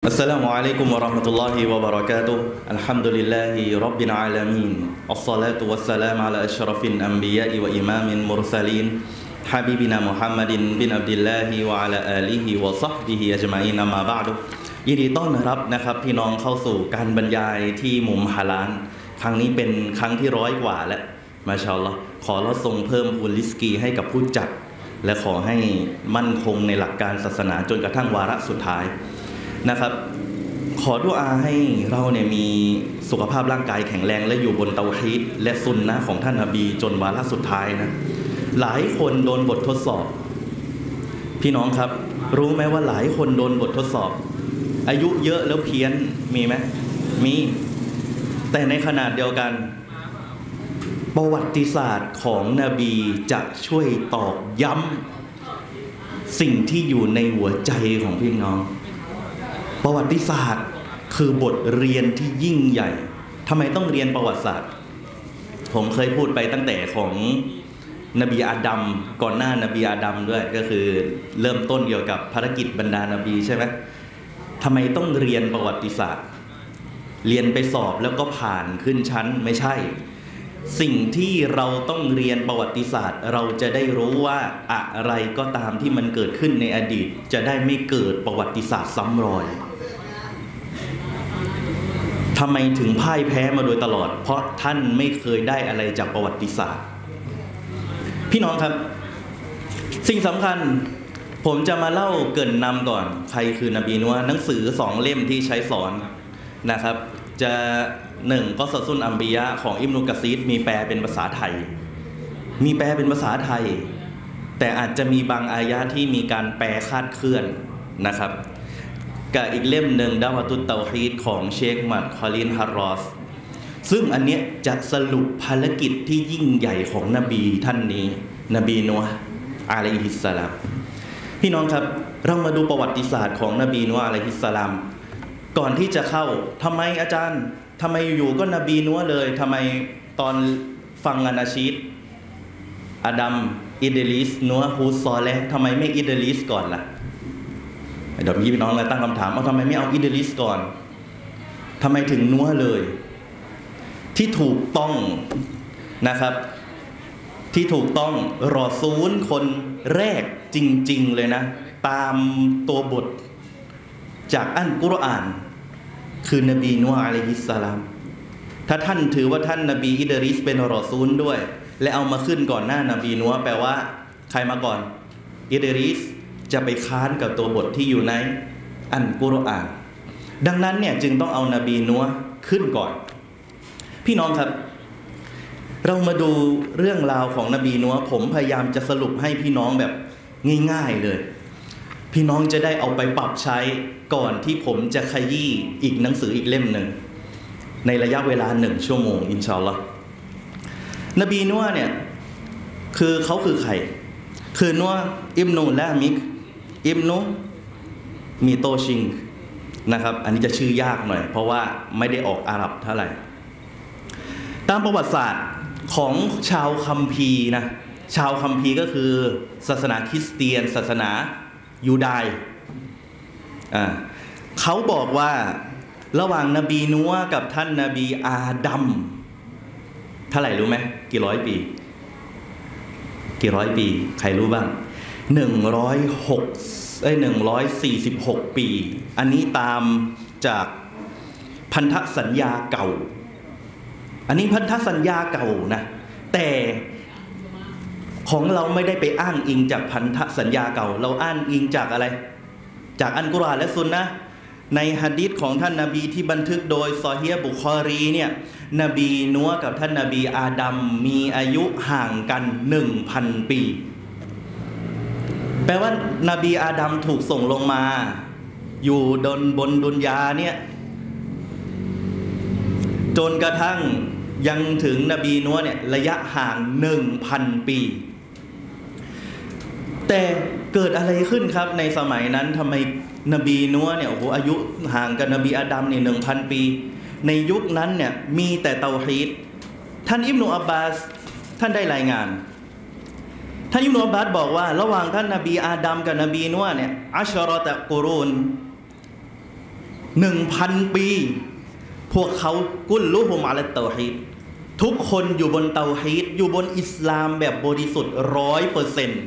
السلام عليكم ورحمة الله وبركاته الحمد لله رب العالمين الصلاة والسلام على أشرف الأنبياء وإمام المرسلين حبيبنا محمد بن عبد الله وعلى آله وصحبه أجمعين ما بعد ยินดีต้อนรับนะครับพี่น้องเข้าสู่การบรรยายที่มุมฮาลาน ครั้งนี้เป็นครั้งที่ร้อยกว่าแล้วมาชาอัลลอฮ์ขอเราทรงเพิ่มบุญลิสกีให้กับผู้จัด และขอให้มั่นคงในหลักการศาสนาจนกระทั่งวาระสุดท้าย นะครับ ขอดุอาให้เราเนี่ยมีสุขภาพร่างกายแข็งแรงและอยู่บนเตาฮีดและซุนนะของท่านนบีจนวาระสุดท้ายนะ หลายคนโดนบททดสอบ พี่น้องครับ รู้ไหมว่าหลายคนโดนบททดสอบ อายุเยอะแล้วเพี้ยนมีไหมมี แต่ในขนาดเดียวกันประวัติศาสตร์ของนบีจะช่วยตอกย้ำสิ่งที่อยู่ในหัวใจของพี่น้อง ประวัติศาสตร์คือบทเรียนที่ยิ่งใหญ่ทำไมต้องเรียนประวัติศาสตร์ ผมเคยพูดไปตั้งแต่ของนบีอาดัมก่อนหน้านบีอาดัมด้วยก็คือเริ่มต้นเกี่ยวกับภารกิจบรรดานาบีใช่ไหมทำไมต้องเรียนประวัติศาสตร์ เรียนไปสอบแล้วก็ผ่านขึ้นชั้นไม่ใช่ สิ่งที่เราต้องเรียนประวัติศาสตร์ เราจะได้รู้ว่าอะไรก็ตามที่มันเกิดขึ้นในอดีต จะได้ไม่เกิดประวัติศาสตร์ซ้ำรอย ทำไมถึงพ่ายแพ้มาโดยตลอด เพราะท่านไม่เคยได้อะไรจากประวัติศาสตร์ พี่น้องครับ สิ่งสำคัญผมจะมาเล่าเกินนำก่อน ใครคือนบีนัวหนังสือสองเล่มที่ใช้สอนนะครับ จะหนึ่งก็สซุนอัมบียะของอิมนุกะซีดมีแปลเป็นภาษาไทย มีแปลเป็นภาษาไทย แต่อาจจะมีบางอายะห์ที่มีการแปลคลาดเคลื่อนนะครับ กับอีกเล่มหนึ่งدعوة التوحيد ของเชคมุฮัมมัดคอลีลฮัรรอสซึ่งอันเนี้ยจะสรุปภารกิจที่ยิ่งใหญ่ของนบีท่านนี้ นบีนัว عليه السلام พี่น้องครับเรามาดูประวัติศาสตร์ของนบีนัว عليه السلام ก่อนที่จะเข้าทำไมอาจารย์ทำไมอยู่ก็นบีนัวเลยทำไมตอนฟังأناشيد อาดัมอิดริสนัวฮูดซอและห์ทำไมไม่อิดริสก่อนล่ะ เดี๋ยวพี่น้องเลยตั้งคำถามเอาทำไมไม่เอาอิดริสก่อนทำไมถึงนัวเลย ที่ถูกต้องนะครับ ที่ถูกต้องรอซูลคนแรกจริง ๆ เลยนะ ตามตัวบทจากอันกุรอาน คือนบีนัวอะลัยฮิสสลามถ้าท่านถือว่าท่านนบีอิดริสเป็นรอซูลด้วย และเอามาขึ้นก่อนหน้านบีนัวแปลว่า ใครมาก่อน อิดริส จะไปค้านกับตัวบทที่อยู่ในอันกุรอาน ดังนั้นเนี่ยจึงต้องเอานาบีนัวขึ้นก่อน พี่น้องครับ เรามาดูเรื่องราวของนบีนัวผมพยายามจะสรุปให้พี่น้องแบบง่ายๆเลย พี่น้องจะได้เอาไปปรับใช้ก่อนที่ผมจะขยี้อีกหนังสืออีกเล่มหนึ่งในระยะเวลาหนึ่งชั่วโมงอินชาอัลลอฮ์นบีนัวเนี่ยคือเขาคือใคร คือนัวอิมนูและมิก อิมนุมีโตชิงนะครับ อันนี้จะชื่อยากหน่อย เพราะว่าไม่ได้ออกอาหรับเท่าไหร่ ตามประวัติศาสตร์ของชาวคัมภีร์นะชาวคัมภีร์ก็คือศาสนาคริสเตียน ศาสนายูดายอ่าเขาบอกว่าระหว่างนบีนัวกับท่านนบีอาดัมเท่าไหร่รู้ไหมกี่ร้อยปี กี่ร้อยปี ใครรู้บ้าง หนึ่งร้อยหกเอ้หนึ่งร้อยสี่สิบหกปี อันนี้ตามจากพันธสัญญาเก่า อันนี้พันธสัญญาเก่านะ แต่ของเราไม่ได้ไปอ้างอิงจากพันธสัญญาเก่า เราอ้างอิงจากอะไร จากอันกุรอานและซุนนะในฮะดิษของท่านนาบีที่บันทึกโดยซอเฮียบุคอรีเนี่ยนบีนัวกับท่านนาบีอาดัมมีอายุห่างกันหนึ่งพันปี ลว่านาบีอาดัมถูกส่งลงมา อยู่ดนบนดุนยาเนี่ย จนกระทั่งยังถึงนบีนัวเนี่ยระยะห่างหนึ่งพันปี แต่เกิดอะไรขึ้นครับในสมัยนั้นทำไมนบีนัวเนี่ยโอ้โหอายุห่างกับนบีอาดัมเนี่ยหนึ่งพันปี ในยุคนั้นเนี่ยมีแต่เตาฮีดท่านอิบนุอับบาสท่านได้รายงาน ท่านอิบนุอับบอกว่า ระหว่างท่านนบีอาดัมกับนบีนัวเนี่ยอัชรอตะกุรุนหนึ่งพันปี พวกเขากุลลุฮุมอะลัตเตาฮีดทุกคนอยู่บนเตาฮีดอยู่บนอิสลามแบบบริสุทธิ์ร้อยเปอร์เซ็นต์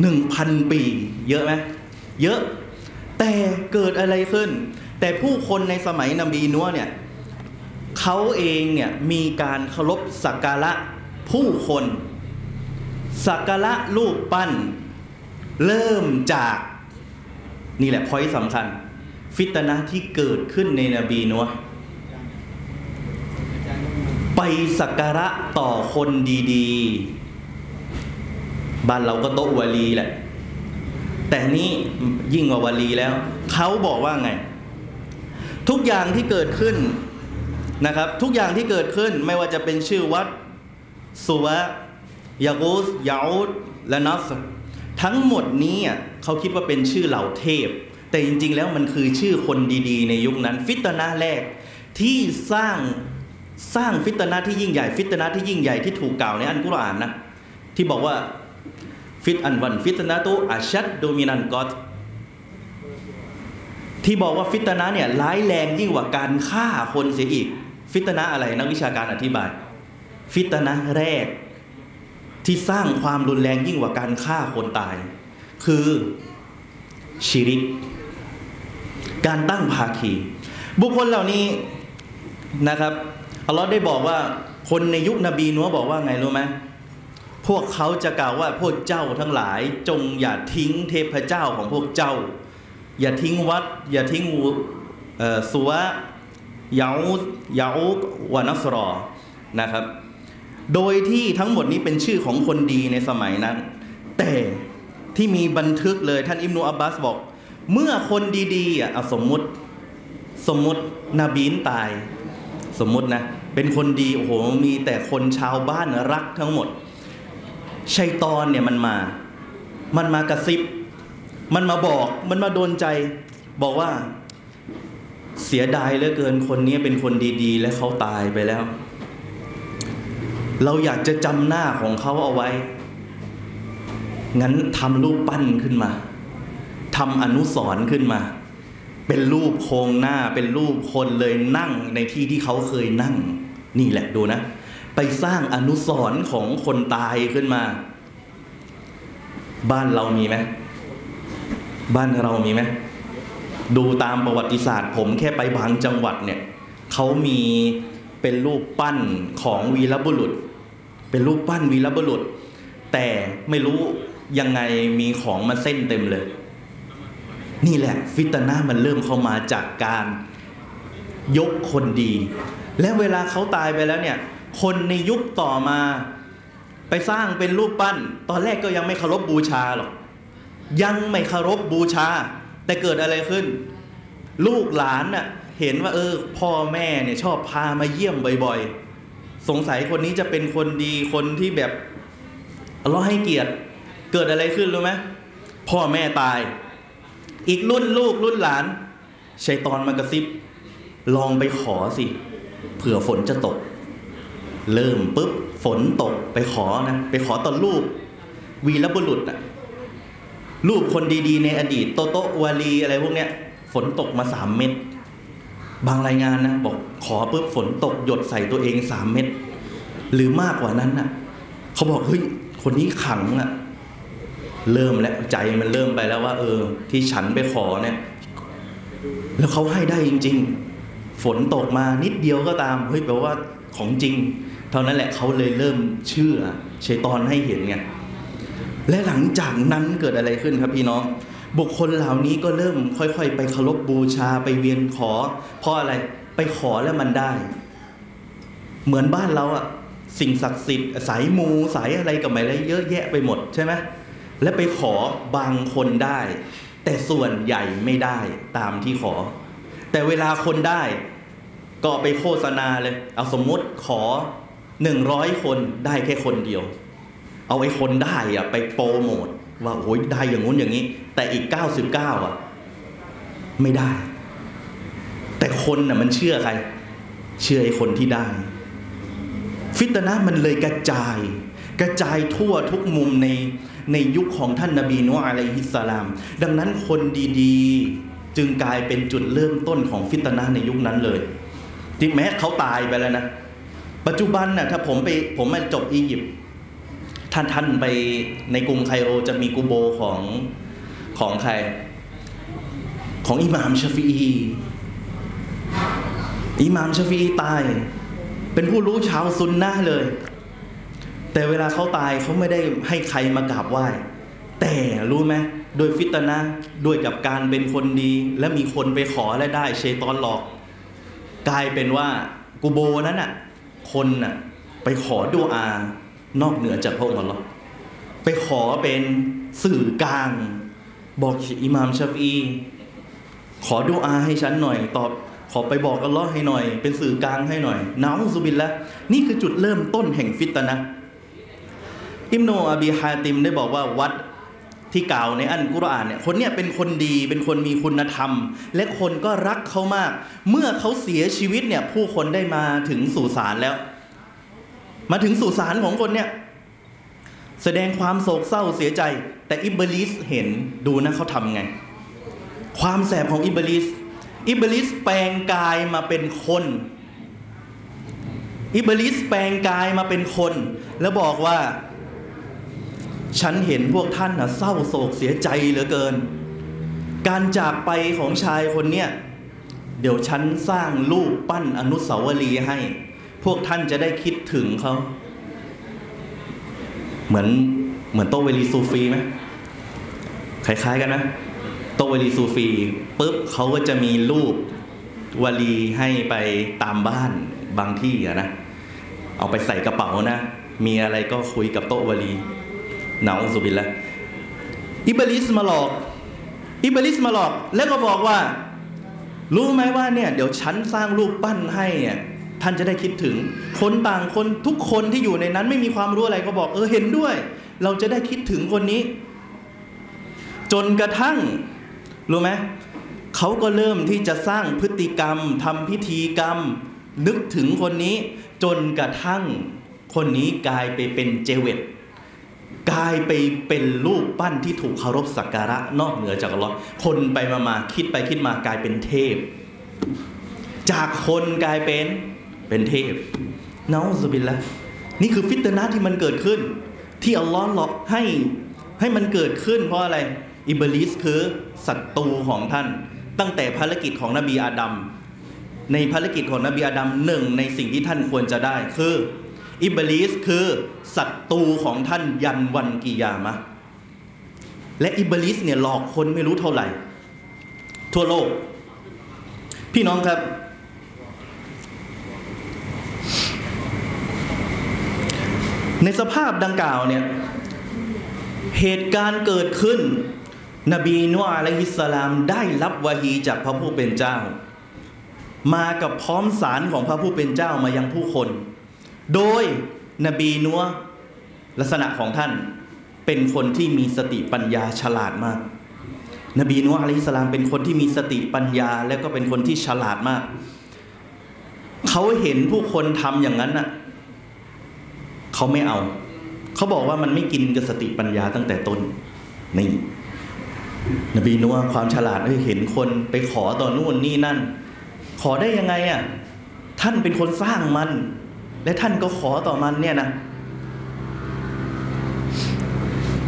หนึ่งพันปี เยอะไหมเยอะ แต่เกิดอะไรขึ้น แต่ผู้คนในสมัยนบีนัวเนี่ยเขาเองเนี่ยมีการเคารพสักการะผู้คน สักการะรูปปั้น เริ่มจาก นี่แหละพอยสำคัญ ฟิตนะที่เกิดขึ้นในนบีนัวไปสักการะต่อคนดีๆ บ้านเราก็โต๊ะวาลีแหละ แต่นี่ยิ่งกว่าวาลีแล้ว เขาบอกว่าไง ทุกอย่างที่เกิดขึ้นนะครับ ทุกอย่างที่เกิดขึ้นไม่ว่าจะเป็นชื่อวัดสุวะ ยากูสยาอุดและนัสทั้งหมดนี้เขาคิดว่าเป็นชื่อเหล่าเทพ แต่จริงๆ แล้วมันคือชื่อคนดีๆ ในยุคนั้น ฟิตนะแรกที่สร้างสร้าง فتنة ที่ยิ่งใหญ่ فتنة ที่ยิ่งใหญ่ที่ถูกกล่าวในอันกุรอานนะที่บอกว่าฟิตอันวันฟิตนะตุอาชัดโดมินันกอตที่บอกว่าฟิตนะเนี่ยร้ายแรงยิ่งกว่าการฆ่าคนเสียอีก فتنة อะไรนักวิชาการอธิบาย فتنة แรก ที่สร้างความรุนแรงยิ่งกว่าการฆ่าคนตาย คือชิริก การตั้งภาคี บุคคลเหล่านี้นะครับอัลลอฮ์ได้บอกว่าคนในยุคนบีนัวบอกว่าไงรู้ไหมพวกเขาจะกล่าวว่าพวกเจ้าทั้งหลาย จงอย่าทิ้งเทพเจ้าของพวกเจ้า อย่าทิ้งวัด อย่าทิ้งสัวยาอุยาอุวานัสรอนะครับ โดยที่ทั้งหมดนี้เป็นชื่อของคนดีในสมัยนั้น แต่ที่มีบันทึกเลยท่านอิมนุอับบาสบอก เมื่อคนดีๆอะสมมุติสมมุตินบีนตาย สมมุตินะ เป็นคนดีโอ้โหมีแต่คนชาวบ้านรักทั้งหมด ชัยตอนเนี่ยมันมา มันมากระซิบ มันมาบอกมันมาโดนใจบอกว่าเสียดายเหลือเกินคนนี้เป็นคนดีๆ และเขาตายไปแล้ว เราอยากจะจำหน้าของเขาเอาไว้ งั้นทำรูปปั้นขึ้นมาทำอนุสร์ขึ้นมา เป็นรูปโครงหน้าเป็นรูปคนเลยนั่งในที่ที่เขาเคยนั่ง นี่แหละดูนะ ไปสร้างอนุสร์ของคนตายขึ้นมา บ้านเรามีไหมบ้านเรามีไหมดูตามประวัติศาสตร์ ผมแค่ไปบางจังหวัดเนี่ยเขามี เป็นรูปปั้นของวีรบุรุษ เป็นรูปปั้นวีรบุรุษ แต่ไม่รู้ยังไงมีของมาเส้นเต็มเลย นี่แหละฟิตนะมันเริ่มเข้ามาจากการยกคนดี และเวลาเขาตายไปแล้วเนี่ยคนในยุคต่อมาไปสร้างเป็นรูปปั้น ตอนแรกก็ยังไม่เคารพบูชาหรอก ยังไม่เคารพบูชา แต่เกิดอะไรขึ้น ลูกหลานน่ะ เห็นว่าเออพ่อแม่เนี่ยชอบพามาเยี่ยมบ่อยๆ สงสัยคนนี้จะเป็นคนดีคนที่แบบเราให้เกียรติเกิดอะไรขึ้นรู้ไหมพ่อแม่ตาย อีกรุ่นลูกรุ่นหลานชัยตอนมากระซิบ ลองไปขอสิ เผื่อฝนจะตก เริ่มปุ๊บฝนตกไปขอนะไปขอตอนรูปวีรบุรุษอะรูปคนดีๆ ในอดีต โตโตวาลีอะไรพวกเนี้ย ฝนตกมาสามเม็ด บางรายงานนะบอกขอปุ๊บฝนตกหยดใส่ตัวเองสามเม็ดหรือมากกว่านั้นน่ะเขาบอกเฮ้ยคนนี้ขังอะเริ่มแล้วใจมันเริ่มไปแล้วว่า เออ ที่ฉันไปขอเนี่ย แล้วเขาให้ได้จริง ๆ ฝนตกมานิดเดียวก็ตามเฮ้ยแปลว่าของจริง เท่านั้นแหละเขาเลยเริ่มเชื่อชัยตอนให้เห็นไงและหลังจากนั้นเกิดอะไรขึ้นครับพี่น้อง บุคคลเหล่านี้ก็เริ่มค่อย ๆ ไปเคารพบูชาไปเวียนขอ เพราะอะไรไปขอแล้วมันได้ เหมือนบ้านเราอะสิ่งศักดิ์สิทธิ์สายมูสายอะไรกับอะไรเยอะแยะไปหมดใช่ไหมและไปขอบางคนได้ แต่ส่วนใหญ่ไม่ได้ตามที่ขอ แต่เวลาคนได้ ก็ไปโฆษณาเลย เอาสมมติขอหนึ่งร้อยคนได้แค่คนเดียว เอาไอ้คนได้อะไปโปรโมท ว่าโอ้ยได้อย่างงู้นอย่างนี้ แต่อีก 99อะไม่ได้ แต่คนน่ะมันเชื่อใคร เชื่อไอ้คนที่ได้ ฟิตนะมันเลยกระจาย กระจายทั่วทุกมุมในในยุคของท่านนาบีนุอะลัยฮิสสลาม ดังนั้นคนดีๆ จึงกลายเป็นจุดเริ่มต้นของฟิตนะในยุคนั้นเลยที่แม้เขาตายไปแล้วนะ ปัจจุบันน่ะถ้าผมไปผมมาจบอียิปต์ ท่านท่านไปในกรุงไคโรจะมีกูโบของของใคร ของอิหม่ามชฟีอีอิหม่ามชฟีอีตาย เป็นผู้รู้ชาวซุนนะเลย แต่เวลาเขาตายเขาไม่ได้ให้ใครมากราบไหว้ แต่รู้ไหมโดยฟิตนะด้วยกับการเป็นคนดี และมีคนไปขอและได้เชยตอนหลอก กลายเป็นว่ากูโบนั้นน่ะ คนน่ะไปขอดูอา นอกเหนือจากพระองค์อัลลอฮ์ไปขอเป็นสื่อกลาง บอกอิหม่ามชาฟีอีขอดูอาให้ฉันหน่อย ตอบขอไปบอกอัลลอฮ์ให้หน่อย เป็นสื่อกลางให้หน่อยนาอุซุบิลละนี่คือจุดเริ่มต้นแห่งฟิตนะอิมโนอบีฮาติมได้บอกว่าวัดที่กล่าวในอันกุรอานเนี่ยคนเนี่ยเป็นคนดีเป็นคนมีคุณธรรม และคนก็รักเขามาก เมื่อเขาเสียชีวิตเนี่ยผู้คนได้มาถึงสู่ศาลแล้ว มาถึงสู่ศาลของคนเนี่ย แสดงความโศกเศร้าเสียใจ แต่อิบลิสเห็นดูนะเขาทำไง ความแสบของอิบลิสอิบลิสแปลงกายมาเป็นคนอิบลิสแปลงกายมาเป็นคน แล้วบอกว่า ฉันเห็นพวกท่านนะเศร้าโศกเสียใจเหลือเกิน การจากไปของชายคนเนี้ยเดี๋ยวฉันสร้างรูปปั้นอนุสาวรีย์ให้ พวกท่านจะได้คิดถึงเขา เหมือนเหมือนโตเวลีซูฟีไหมคล้ายๆกันนะโต๊ะวะลีซูฟีปุ๊บเขาก็จะมีรูปวะลีให้ไปตามบ้านบางที่อะนะเอาไปใส่กระเป๋านะ มีอะไรก็คุยกับโต๊ะวะลี نعوذ بالله อิบลิสมาหลอก อิบลิสมาหลอก แล้วก็บอกว่า รู้ไหมว่าเนี่ย เดี๋ยวฉันสร้างรูปปั้นให้เนี่ย ท่านจะได้คิดถึง คนต่างคนทุกคนที่อยู่ในนั้นไม่มีความรู้อะไรก็บอกเออเห็นด้วย เราจะได้คิดถึงคนนี้ จนกระทั่งรู้ไหมเขาก็เริ่มที่จะสร้างพฤติกรรมทำพิธีกรรม นึกถึงคนนี้ จนกระทั่งคนนี้กลายไปเป็นเจเวตกลายไปเป็นรูปปั้นที่ถูกเคารพสักการะนอกเหนือจากลอคนไปมามาคิดไปคิดมากลายเป็นเทพ จากคนกลายเป็น เป็นเทพنعوذ بالله นี่คือ فتنة ที่มันเกิดขึ้น ที่อัลลอฮ์หลอกให้ให้มันเกิดขึ้นเพราะอะไร อิบลิสคือศัตรูของท่าน ตั้งแต่ภารกิจของนบีอาดัมในภารกิจของนบีอาดัมหนึ่งในสิ่งที่ท่านควรจะได้คือ อิบลิสคือศัตรูของท่านยันวัน قيامة และอิบลิสเนี่ยหลอกคนไม่รู้เท่าไหร่ ทั่วโลก พี่น้องครับ ในสภาพดังกล่าวเนี่ยเหตุการณ์เกิดขึ้น นบีนูอาลัยฮิสลามได้รับวะฮีจากพระผู้เป็นเจ้า มากับพร้อมสารของพระผู้เป็นเจ้ามายังผู้คน โดยนบีนัวลักษณะของท่านเป็นคนที่มีสติปัญญาฉลาดมาก นบีนัวอะลัยฮิสสลามเป็นคนที่มีสติปัญญาและก็เป็นคนที่ฉลาดมาก เขาเห็นผู้คนทำอย่างนั้นน่ะ เขาไม่เอา เขาบอกว่ามันไม่กินกับสติปัญญาตั้งแต่ต้นนี่นบีนัวความฉลาดเฮ้ยเห็นคนไปขอต่อนู่นนี่นั่น ขอได้ยังไงอะท่านเป็นคนสร้างมัน และท่านก็ขอต่อมันเนี่ยนะ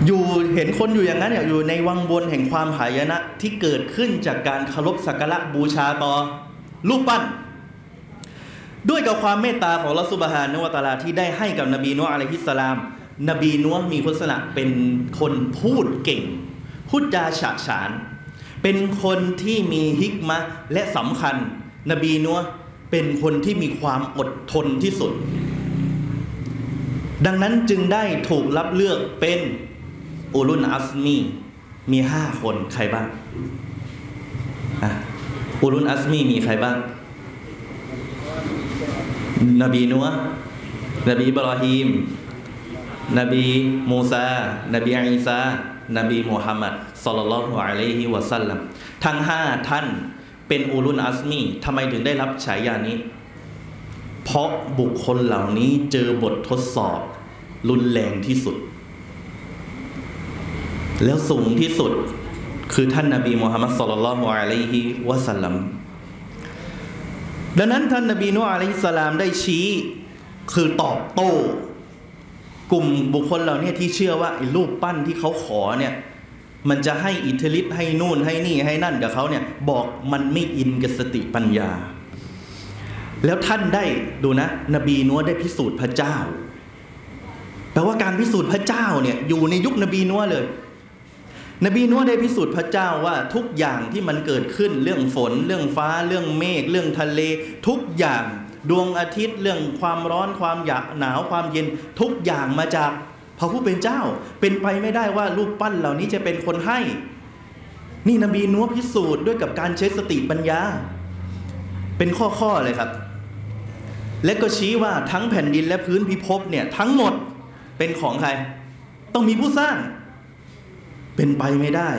อยู่เห็นคนอยู่อย่างนั้นอยู่ในวังวนแห่งความหายนะที่เกิดขึ้นจากการเคารพสักการะบูชาต่อรูปปั้น ด้วยกับความเมตตาของลอสุบฮานุวตาลาที่ได้ให้กับนบีนัวอะลัยฮิสสลาม นบีนัวมีคุณลักษณะเป็นคนพูดเก่ง พูดจาฉะฉาน เป็นคนที่มีฮิกมะและสำคัญ นบีนัวเป็นคนที่มีความอดทนที่สุด ดังนั้นจึงได้ถูกรับเลือกเป็นอุลุนอัสมีมีห้าคนใครบ้างอะอุลุนอัสมีมีใครบ้าง นบีนัวนบีบรอฮีม นบีมูซา นบีอีซานบีมุฮัมมัดสลลัลลอฮุอะลัยฮิวะสัลลัมทั้งห้าท่านเป็นอูลุนอัสมีทำไมถึงได้รับฉายานี้ เพราะบุคคลเหล่านี้เจอบททดสอบ รุนแรงที่สุด แล้วสูงที่สุดคือท่านนาบีมูฮัมมัดสุลลัลลอฮุอะลัยฮิวะสัลลัม ดังนั้นท่านนาบีนูอะลัยฮิสสลามได้ชี้คือตอบโต้ กลุ่มบุคคลเหล่านี้ที่เชื่อว่าไอ้รูปปั้นที่เขาขอเนี่ยมันจะให้อิทธิฤทธิ์ให้นู่นให้นี่ให้นั่นกับเขาเนี่ยบอกมันไม่อินกับสติปัญญา แล้วท่านได้ดูนะ นบีนัวได้พิสูจน์พระเจ้าแปลว่าการพิสูจน์พระเจ้าเนี่ยอยู่ในยุคนบีนัวเลย นบีนัวได้พิสูจน์พระเจ้าว่าทุกอย่างที่มันเกิดขึ้นเรื่องฝน เรื่องฟ้า เรื่องเมฆเรื่องทะเล ทุกอย่างดวงอาทิตย์เรื่องความร้อนความอยากหนาวความเย็น ทุกอย่างมาจากพระผู้เป็นเจ้า เป็นไปไม่ได้ว่ารูปปั้นเหล่านี้จะเป็นคนให้ นี่นบีนัวพิสูจน์ด้วยกับการใช้สติปัญญา เป็นข้อๆเลยครับ และก็ชี้ว่าทั้งแผ่นดินและพื้นพิภพเนี่ยทั้งหมดเป็นของใคร ต้องมีผู้สร้าง เป็นไปไม่ได้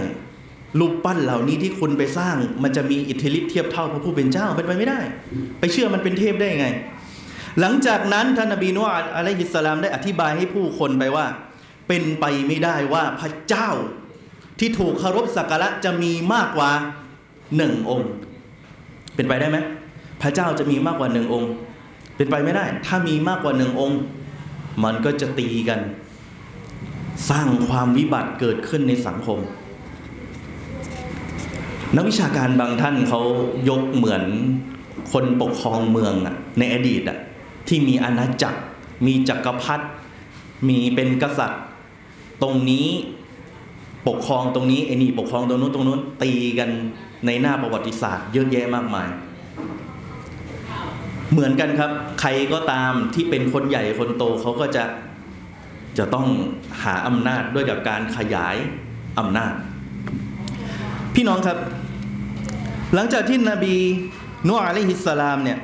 รูปปั้นเหล่านี้ที่คุณไปสร้าง มันจะมีอิทธิฤทธิ์เทียบเท่าพระผู้เป็นเจ้าเป็นไปไม่ได้ ไปเชื่อมันเป็นเทพได้ยังไง หลังจากนั้นท่านนบีนุอาอะลัยฮิสสลามได้อธิบายให้ผู้คนไปว่า เป็นไปไม่ได้ว่าพระเจ้าที่ถูกคารพสักการะจะมีมากกว่าหนึ่งองค์ เป็นไปได้ไหมพระเจ้าจะมีมากกว่าหนึ่งองค์ เป็นไปไม่ได้ ถ้ามีมากกว่าหนึ่งองค์ มันก็จะตีกัน สร้างความวิบัติเกิดขึ้นในสังคม นักวิชาการบางท่านเขายกเหมือนคนปกครองเมืองอะในอดีตอะที่มีอาณาจักร มีจักรพรรดิมีเป็นกษัตริย์ ตรงนี้ปกครองตรงนี้ไอ้นี่ปกครองตรงนู้นตรงนู้นตีกันในหน้าประวัติศาสตร์ เยอะแยะมากมาย เหมือนกันครับ ใครก็ตามที่เป็นคนใหญ่คนโตเขาก็จะ จะต้องหาอำนาจด้วยกับการขยายอำนาจ พี่น้องครับ หลังจากที่นบีนูอาลัยฮิสสลามเนี่ย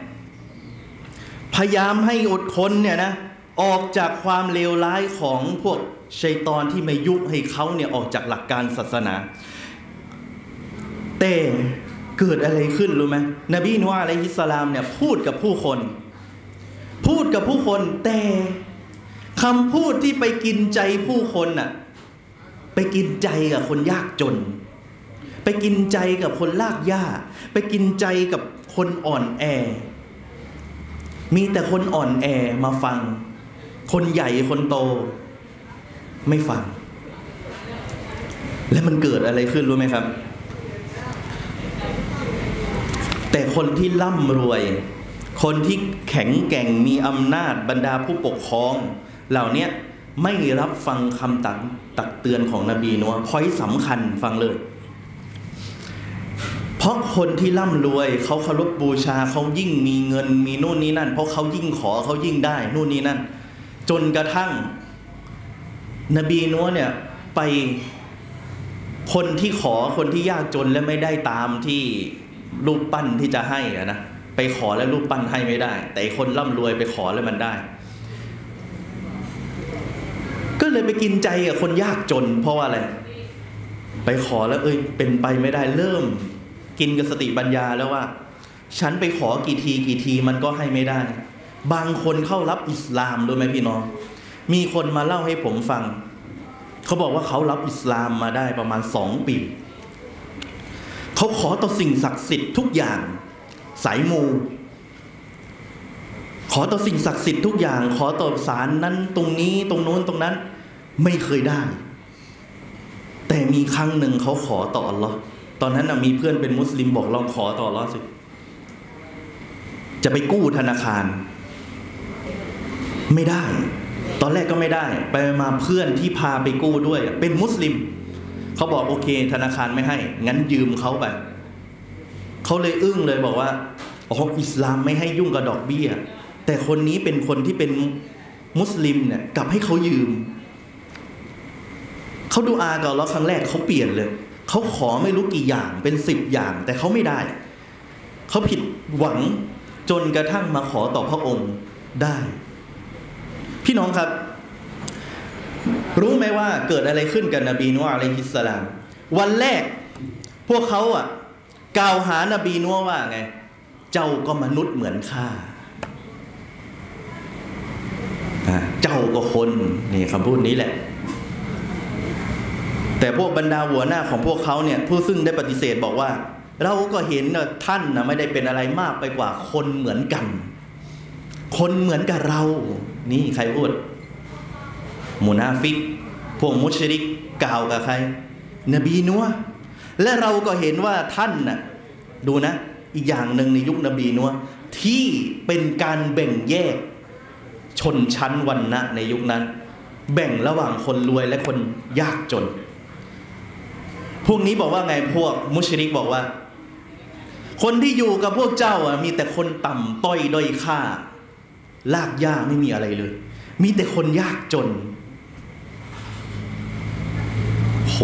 พยายามให้อดทนเนี่ยนะออกจากความเลวร้ายของพวกชัยตอนที่มายุให้เขาเนี่ยออกจากหลักการศาสนา แต่เกิดอะไรขึ้นรู้ไหมนบีนูอาลัยฮิสสลามเนี่ยพูดกับผู้คน พูดกับผู้คนแต่ คำพูดที่ไปกินใจผู้คนน่ะไปกินใจกับคนยากจน ไปกินใจกับคนลากย่าไปกินใจกับคนอ่อนแอ มีแต่คนอ่อนแอมาฟัง คนใหญ่คนโต ไม่ฟัง และมันเกิดอะไรขึ้นรู้ไหมครับ แต่คนที่ร่ำรวย คนที่แข็งแกร่งมีอำนาจบรรดาผู้ปกครอง เหล่านี้ไม่รับฟังคำตักตักเตือนของนบีนัวพอยสำคัญฟังเลย เพราะคนที่ร่ำรวยเขาเคารพบูชาเขายิ่งมีเงินมีนู่นนี่นั่น เพราะเขายิ่งขอเขายิ่งได้นู่นนี่นั่น จนกระทั่ง นบีนัวเนี่ยไปคนที่ขอคนที่ยากจนและไม่ได้ตามที่รูปปั้นที่จะให้อะนะไปขอแล้วรูปปั้นให้ไม่ได้ แต่คนร่ำรวยไปขอแล้วมันได้ ก็ เลยไปกินใจกับคนยากจน เพราะว่าอะไร ไปขอแล้วเอ้ยเป็นไปไม่ได้เริ่ม กินกับสติปัญญาแล้วว่า ฉันไปขอกี่ทีกี่ทีมันก็ให้ไม่ได้ บางคนเข้ารับอิสลามด้วยไหมพี่น้อง มีคนมาเล่าให้ผมฟัง เขาบอกว่าเขารับอิสลามมาได้ประมาณสองปี เขาขอต่อสิ่งศักดิ์สิทธิ์ทุกอย่าง สายมูขอต่อสิ่งศักดิ์สิทธิ์ทุกอย่าง ขอต่อสารนั้นตรงนี้ตรงโน้นตรงนั้น ไม่เคยได้ แต่มีครั้งหนึ่งเขาขอต่ออัลลอฮ์ตอนนั้นมีเพื่อนเป็นมุสลิมบอกลองขอต่ออัลลอฮ์สิ จะไปกู้ธนาคาร ไม่ได้ ตอนแรกก็ไม่ได้ ไปมาเพื่อนที่พาไปกู้ด้วย เป็นมุสลิมเขาบอกโอเค ธนาคารไม่ให้ งั้นยืมเขาไปเขาเลยอึ้งเลยบอกว่าอ๋ออิสลามไม่ให้ยุ่งกับดอกเบี้ย แต่คนนี้เป็นคนที่เป็นมุสลิมเนี่ยกลับให้เขายืม เขาดูอากับเราครั้งแรกเขาเปลี่ยนเลยเขาขอไม่รู้กี่อย่างเป็นสิบอย่าง แต่เขาไม่ได้ เขาผิดหวังจนกระทั่งมาขอต่อพระองค์ได้ พี่น้องครับ รู้ไหมว่าเกิดอะไรขึ้นกับนบีนัวอะลัยฮิสสลาม วันแรกพวกเขาอะกล่าวหานบีนัวว่าไง เจ้าก็มนุษย์เหมือนข้าเจ้าก็คนนี่คำพูดนี้แหละ แต่พวกบรรดาหัวหน้าของพวกเขาเนี่ยผู้ซึ่งได้ปฏิเสธบอกว่า เราก็เห็นท่านนะไม่ได้เป็นอะไรมากไปกว่าคนเหมือนกัน คนเหมือนกับเรา นี่ใครพูดมูนาฟิกพวกมุชริกกล่าวกับใคร นบีนัวและเราก็เห็นว่าท่านน่ะดูนะ อีกอย่างหนึ่งในยุคนบีนัวที่เป็นการแบ่งแยก ชนชั้นวันนะในยุคนั้น แบ่งระหว่างคนรวยและคนยากจน พวกนี้บอกว่าไงพวกมุชริกบอกว่า คนที่อยู่กับพวกเจ้าอะมีแต่คนต่ำต้อยด้อยค่า ลากย่าไม่มีอะไรเลย มีแต่คนยากจนโห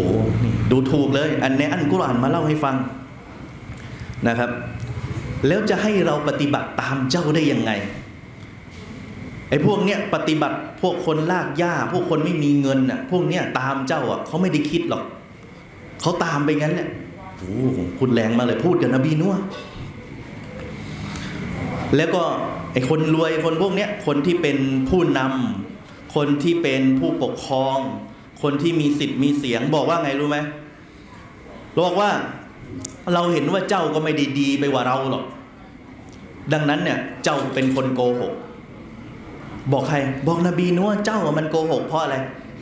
นี่ดูถูกเลย อันในอันกุรอานมาเล่าให้ฟังนะครับ แล้วจะให้เราปฏิบัติตามเจ้าได้ยังไงไอ้พวกเนี้ยปฏิบัติพวกคนลากย่าพวกคนไม่มีเงินน่ะพวกเนี้ยตามเจ้าอะเขาไม่ได้คิดหรอก เขาตามไปงั้นแหละโอ้โหพูดแรงมาเลยพูดกับนบีนัวแล้วก็ไอ้คนรวยคนพวกเนี้ยคนที่เป็นผู้นำคนที่เป็นผู้ปกครอง คนที่มีสิทธิ์มีเสียงบอกว่าไงรู้ไหมบอกว่าเราเห็นว่าเจ้าก็ไม่ได้ดีไปกว่าเราหรอก ดังนั้นเนี่ยเจ้าเป็นคนโกหก บอกใคร บอกนบีนัวเจ้ามันโกหกเพราะอะไร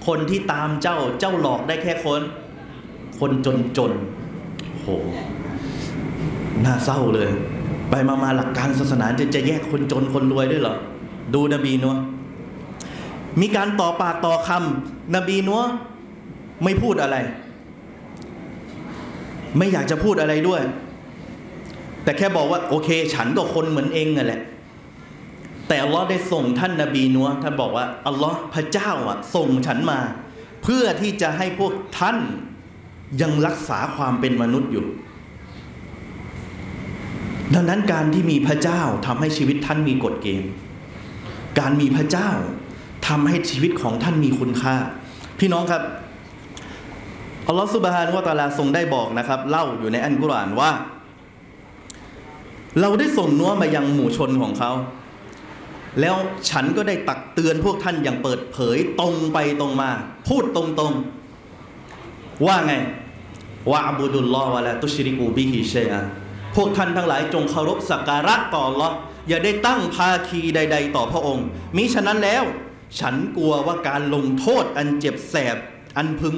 คนที่ตามเจ้าเจ้าหลอกได้แค่คน คนจนจนโหน่าเศร้าเลย ไปมามาหลักการศาสนาจะจะแยกคนจนคนรวยด้วยเหรอ ดูนบีนัวมีการต่อปากต่อคำนบีนัวไม่พูดอะไร ไม่อยากจะพูดอะไรด้วย แต่แค่บอกว่า โอเค ฉันก็คนเหมือนเองนั่นแหละแต่อัลลอฮ์ได้ส่งท่านนาบีนัวท่านบอกว่าอัลลอฮ์พระเจ้าอะส่งฉันมา เพื่อที่จะให้พวกท่าน ยังรักษาความเป็นมนุษย์อยู่ ดังนั้นการที่มีพระเจ้าทำให้ชีวิตท่านมีกฎเกณฑ์ การมีพระเจ้าทำให้ชีวิตของท่านมีคุณค่า พี่น้องครับอัลลอฮฺสุบฮานุวะตาลาทรงได้บอกนะครับ เล่าอยู่ในอันกุรอานว่า เราได้ส่งนัวมายังหมู่ชนของเขา แล้วฉันก็ได้ตักเตือนพวกท่านอย่างเปิดเผยตรงไปตรงมา พูดตรงๆ ว่าไงว่าอับุดุลลอฮ์วะละตุชริกูบิฮิเชยพวกท่านทั้งหลายจงเคารพสักการะต่อลออย่าได้ตั้งภาคีใด ๆ ต่อพระองค์ มิฉะนั้นแล้ว ฉันกลัวว่าการลงโทษอันเจ็บแสบอันพึง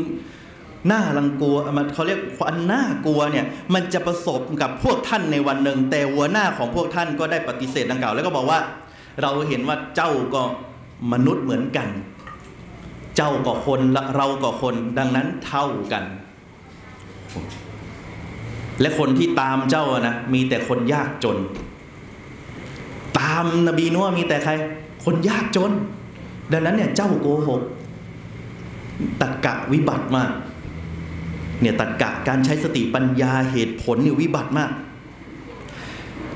หน้ารังกลัวมันเขาเรียกอันหน่ากลัวเนี่ยมันจะประสบกับพวกท่านในวันหนึ่ง แต่หัวหน้าของพวกท่านก็ได้ปฏิเสธดังกล่าวแล้วก็บอกว่า เราเห็นว่าเจ้าก็มนุษย์เหมือนกัน เจ้าก็คนเราก็คนดังนั้นเท่ากัน และคนที่ตามเจ้านะมีแต่คนยากจน ตามนบีนัวมีแต่ใคร คนยากจน ดังนั้นเนี่ยเจ้าโกหกตะกะวิบัติมากเนี่ยตะกะการใช้สติปัญญาเหตุผลเนี่ยวิบัติมาก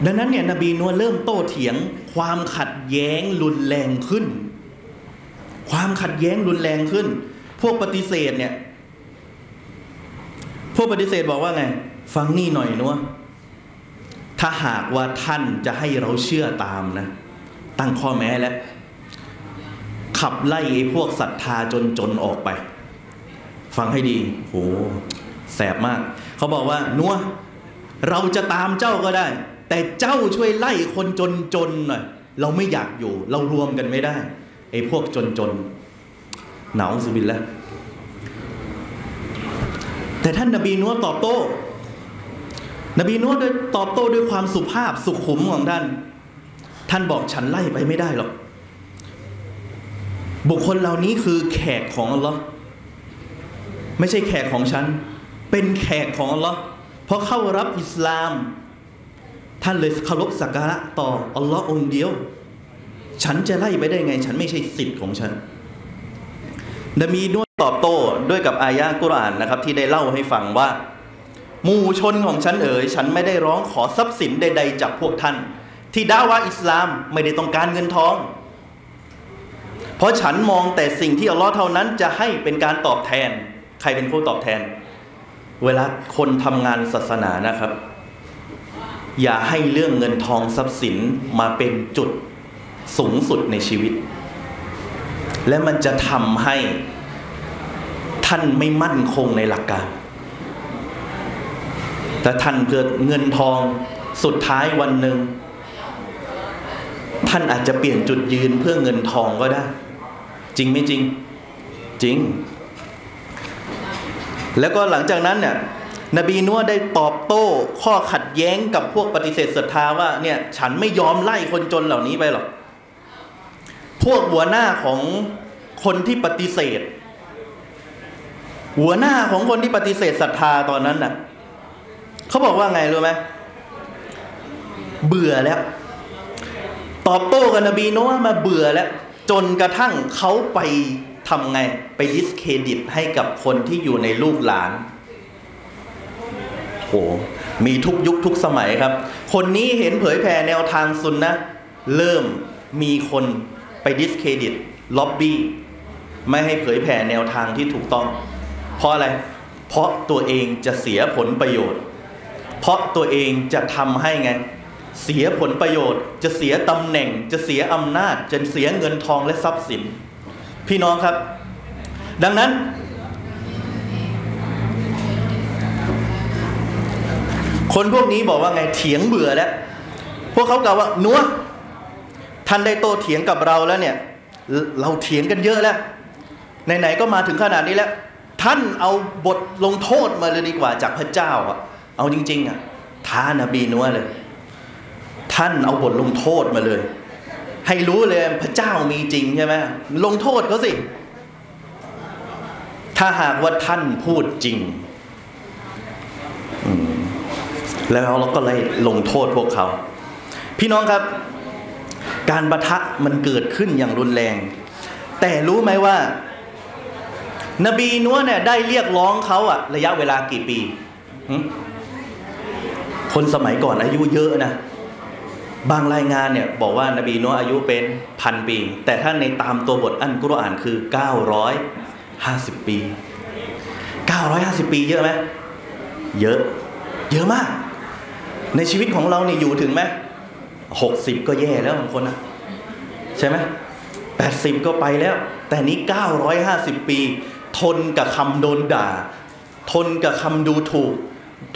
ดังนั้นเนี่ยนบีนัวเริ่มโต้เถียงความขัดแย้งรุนแรงขึ้น ความขัดแย้งรุนแรงขึ้น พวกปฏิเสธเนี่ย พวกปฏิเสธบอกว่าไง ฟังนี่หน่อยนัวถ้าหากว่าท่านจะให้เราเชื่อตามนะ ตั้งข้อแม้แล้ว ขับไล่ไอ้พวกศรัทธาจนๆออกไป ฟังให้ดีโหแสบมาก เขาบอกว่านัวเราจะตามเจ้าก็ได้ แต่เจ้าช่วยไล่คนจนๆหน่อย เราไม่อยากอยู่ เรารวมกันไม่ได้ ไอ้พวกจนๆหนาวสุบินแล้วแต่ท่านนบีนัวตอบโต้ นบีนัวด้วยตอบโต้ด้วยความสุภาพสุขุมของท่าน ท่านบอกฉันไล่ไปไม่ได้หรอก บุคคลเหล่านี้คือแขกของอัลลอฮ์ไม่ใช่แขกของฉัน เป็นแขกของอัลลอฮ์เพราะเข้ารับอิสลาม ท่านเลยเคารพสักการะต่ออัลลอฮ์องเดียว ฉันจะไล่ไปได้ไง ฉันไม่ใช่สิทธิ์ของฉันนบีนัวตอบโต้ด้วยกับอายะกุรอานนะครับ ที่ได้เล่าให้ฟังว่า หมู่ชนของฉันเอ๋ยฉันไม่ได้ร้องขอทรัพย์สินใด ๆ จากพวกท่าน ที่ด่าว่าอิสลามไม่ได้ต้องการเงินทอง เพราะฉันมองแต่สิ่งที่อัลลอฮ์เท่านั้นจะให้เป็นการตอบแทน ใครเป็นผู้ตอบแทน เวลาคนทำงานศาสนานะครับ อย่าให้เรื่องเงินทองทรัพย์สินมาเป็นจุด สูงสุดในชีวิต และมันจะทำให้ท่านไม่มั่นคงในหลักการแต่ท่านเกิดเงินทองสุดท้ายวันหนึ่ง ท่านอาจจะเปลี่ยนจุดยืนเพื่อเงินทองก็ได้ จริงไม่จริง จริง แล้วก็หลังจากนั้นเนี่ยนบีนัวได้ตอบโต้ข้อขัดแย้งกับพวกปฏิเสธศรัทธาว่าเนี่ย ฉันไม่ยอมไล่คนจนเหล่านี้ไปหรอก พวกหัวหน้าของคนที่ปฏิเสธ หัวหน้าของคนที่ปฏิเสธศรัทธาตอนนั้นน่ะเขาบอกว่าไงรู้ไหมเบื่อแล้ว ตอบโต้กับนบีโน้มาเบื่อแล้ว จนกระทั่งเขาไปทำไง ไปดิสเครดิตให้กับคนที่อยู่ในลูกหลานโอ้มีทุกยุคทุกสมัยครับ คนนี้เห็นเผยแผ่แนวทางซุนนะ เริ่มมีคน ไปดิสเครดิตล็อบบี้ไม่ให้เผยแผ่แนวทางที่ถูกต้อง เพราะอะไร เพราะตัวเองจะเสียผลประโยชน์ เพราะตัวเองจะทำให้ไง เสียผลประโยชน์ จะเสียตำแหน่ง จะเสียอำนาจ จะเสียเงินทองและทรัพย์สิน พี่น้องครับ ดังนั้น คนพวกนี้บอกว่าไงเถียงเบื่อแล้ว พวกเขากล่าวว่านัว ท่านได้โตเถียงกับเราแล้วเนี่ย เราเถียงกันเยอะแล้วไหนๆก็มาถึงขนาดนี้แล้ว ท่านเอาบทลงโทษมาเลยดีกว่าจากพระเจ้าอะ เอาจริง ๆอะท้านบีนัวเลย ท่านเอาบทลงโทษมาเลย ให้รู้เลยพระเจ้ามีจริงใช่ไหมลงโทษเขาสิ ถ้าหากว่าท่านพูดจริงแล้วเราก็เลยลงโทษพวกเขา พี่น้องครับ การประทะมันเกิดขึ้นอย่างรุนแรง แต่รู้ไหมว่า นบีนัวเนี่ยได้เรียกร้องเขาอะระยะเวลากี่ปี คนสมัยก่อนอายุเยอะนะบางรายงานเนี่ยบอกว่านบีนัวอายุเป็นพันปี แต่ถ้าในตามตัวบทอันกุรอานคือ 950 ปี 950 ปีเยอะไหมเยอะ เยอะมาก ในชีวิตของเราเนี่ยอยู่ถึงไหม หกสิบก็แย่แล้วบางคนนะใช่ไหมแปดสิบก็ไปแล้ว แต่นี้เก้าร้อยห้าสิบปี ทนกับคำโดนด่า ทนกับคำดูถูก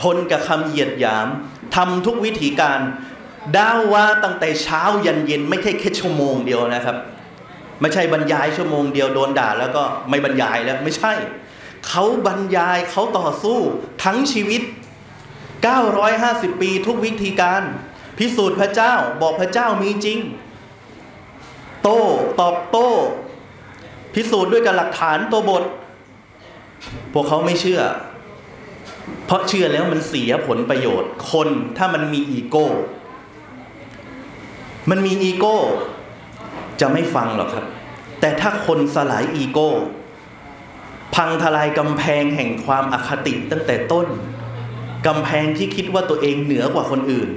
ทนกับคำเหยียดหยามทำทุกวิธีการดาวว่าตั้งแต่เช้ายันเย็นไม่ใช่แค่ชั่วโมงเดียวนะครับไม่ใช่บรรยายชั่วโมงเดียวโดนด่าแล้วก็ไม่บรรยายแล้วไม่ใช่ เขาบรรยายเขาต่อสู้ทั้งชีวิต 950 ปีทุกวิธีการ พิสูจน์พระเจ้าบอกพระเจ้ามีจริง โต้ตอบโต้ พิสูจน์ด้วยกับหลักฐานตัวบท พวกเขาไม่เชื่อ เพราะเชื่อแล้วมันเสียผลประโยชน์ คนถ้ามันมีอีโก้ มันมีอีโก้ จะไม่ฟังหรอกครับ แต่ถ้าคนสลายอีโก้ พังทลายกำแพงแห่งความอคติตั้งแต่ต้นกำแพงที่คิดว่าตัวเองเหนือกว่าคนอื่น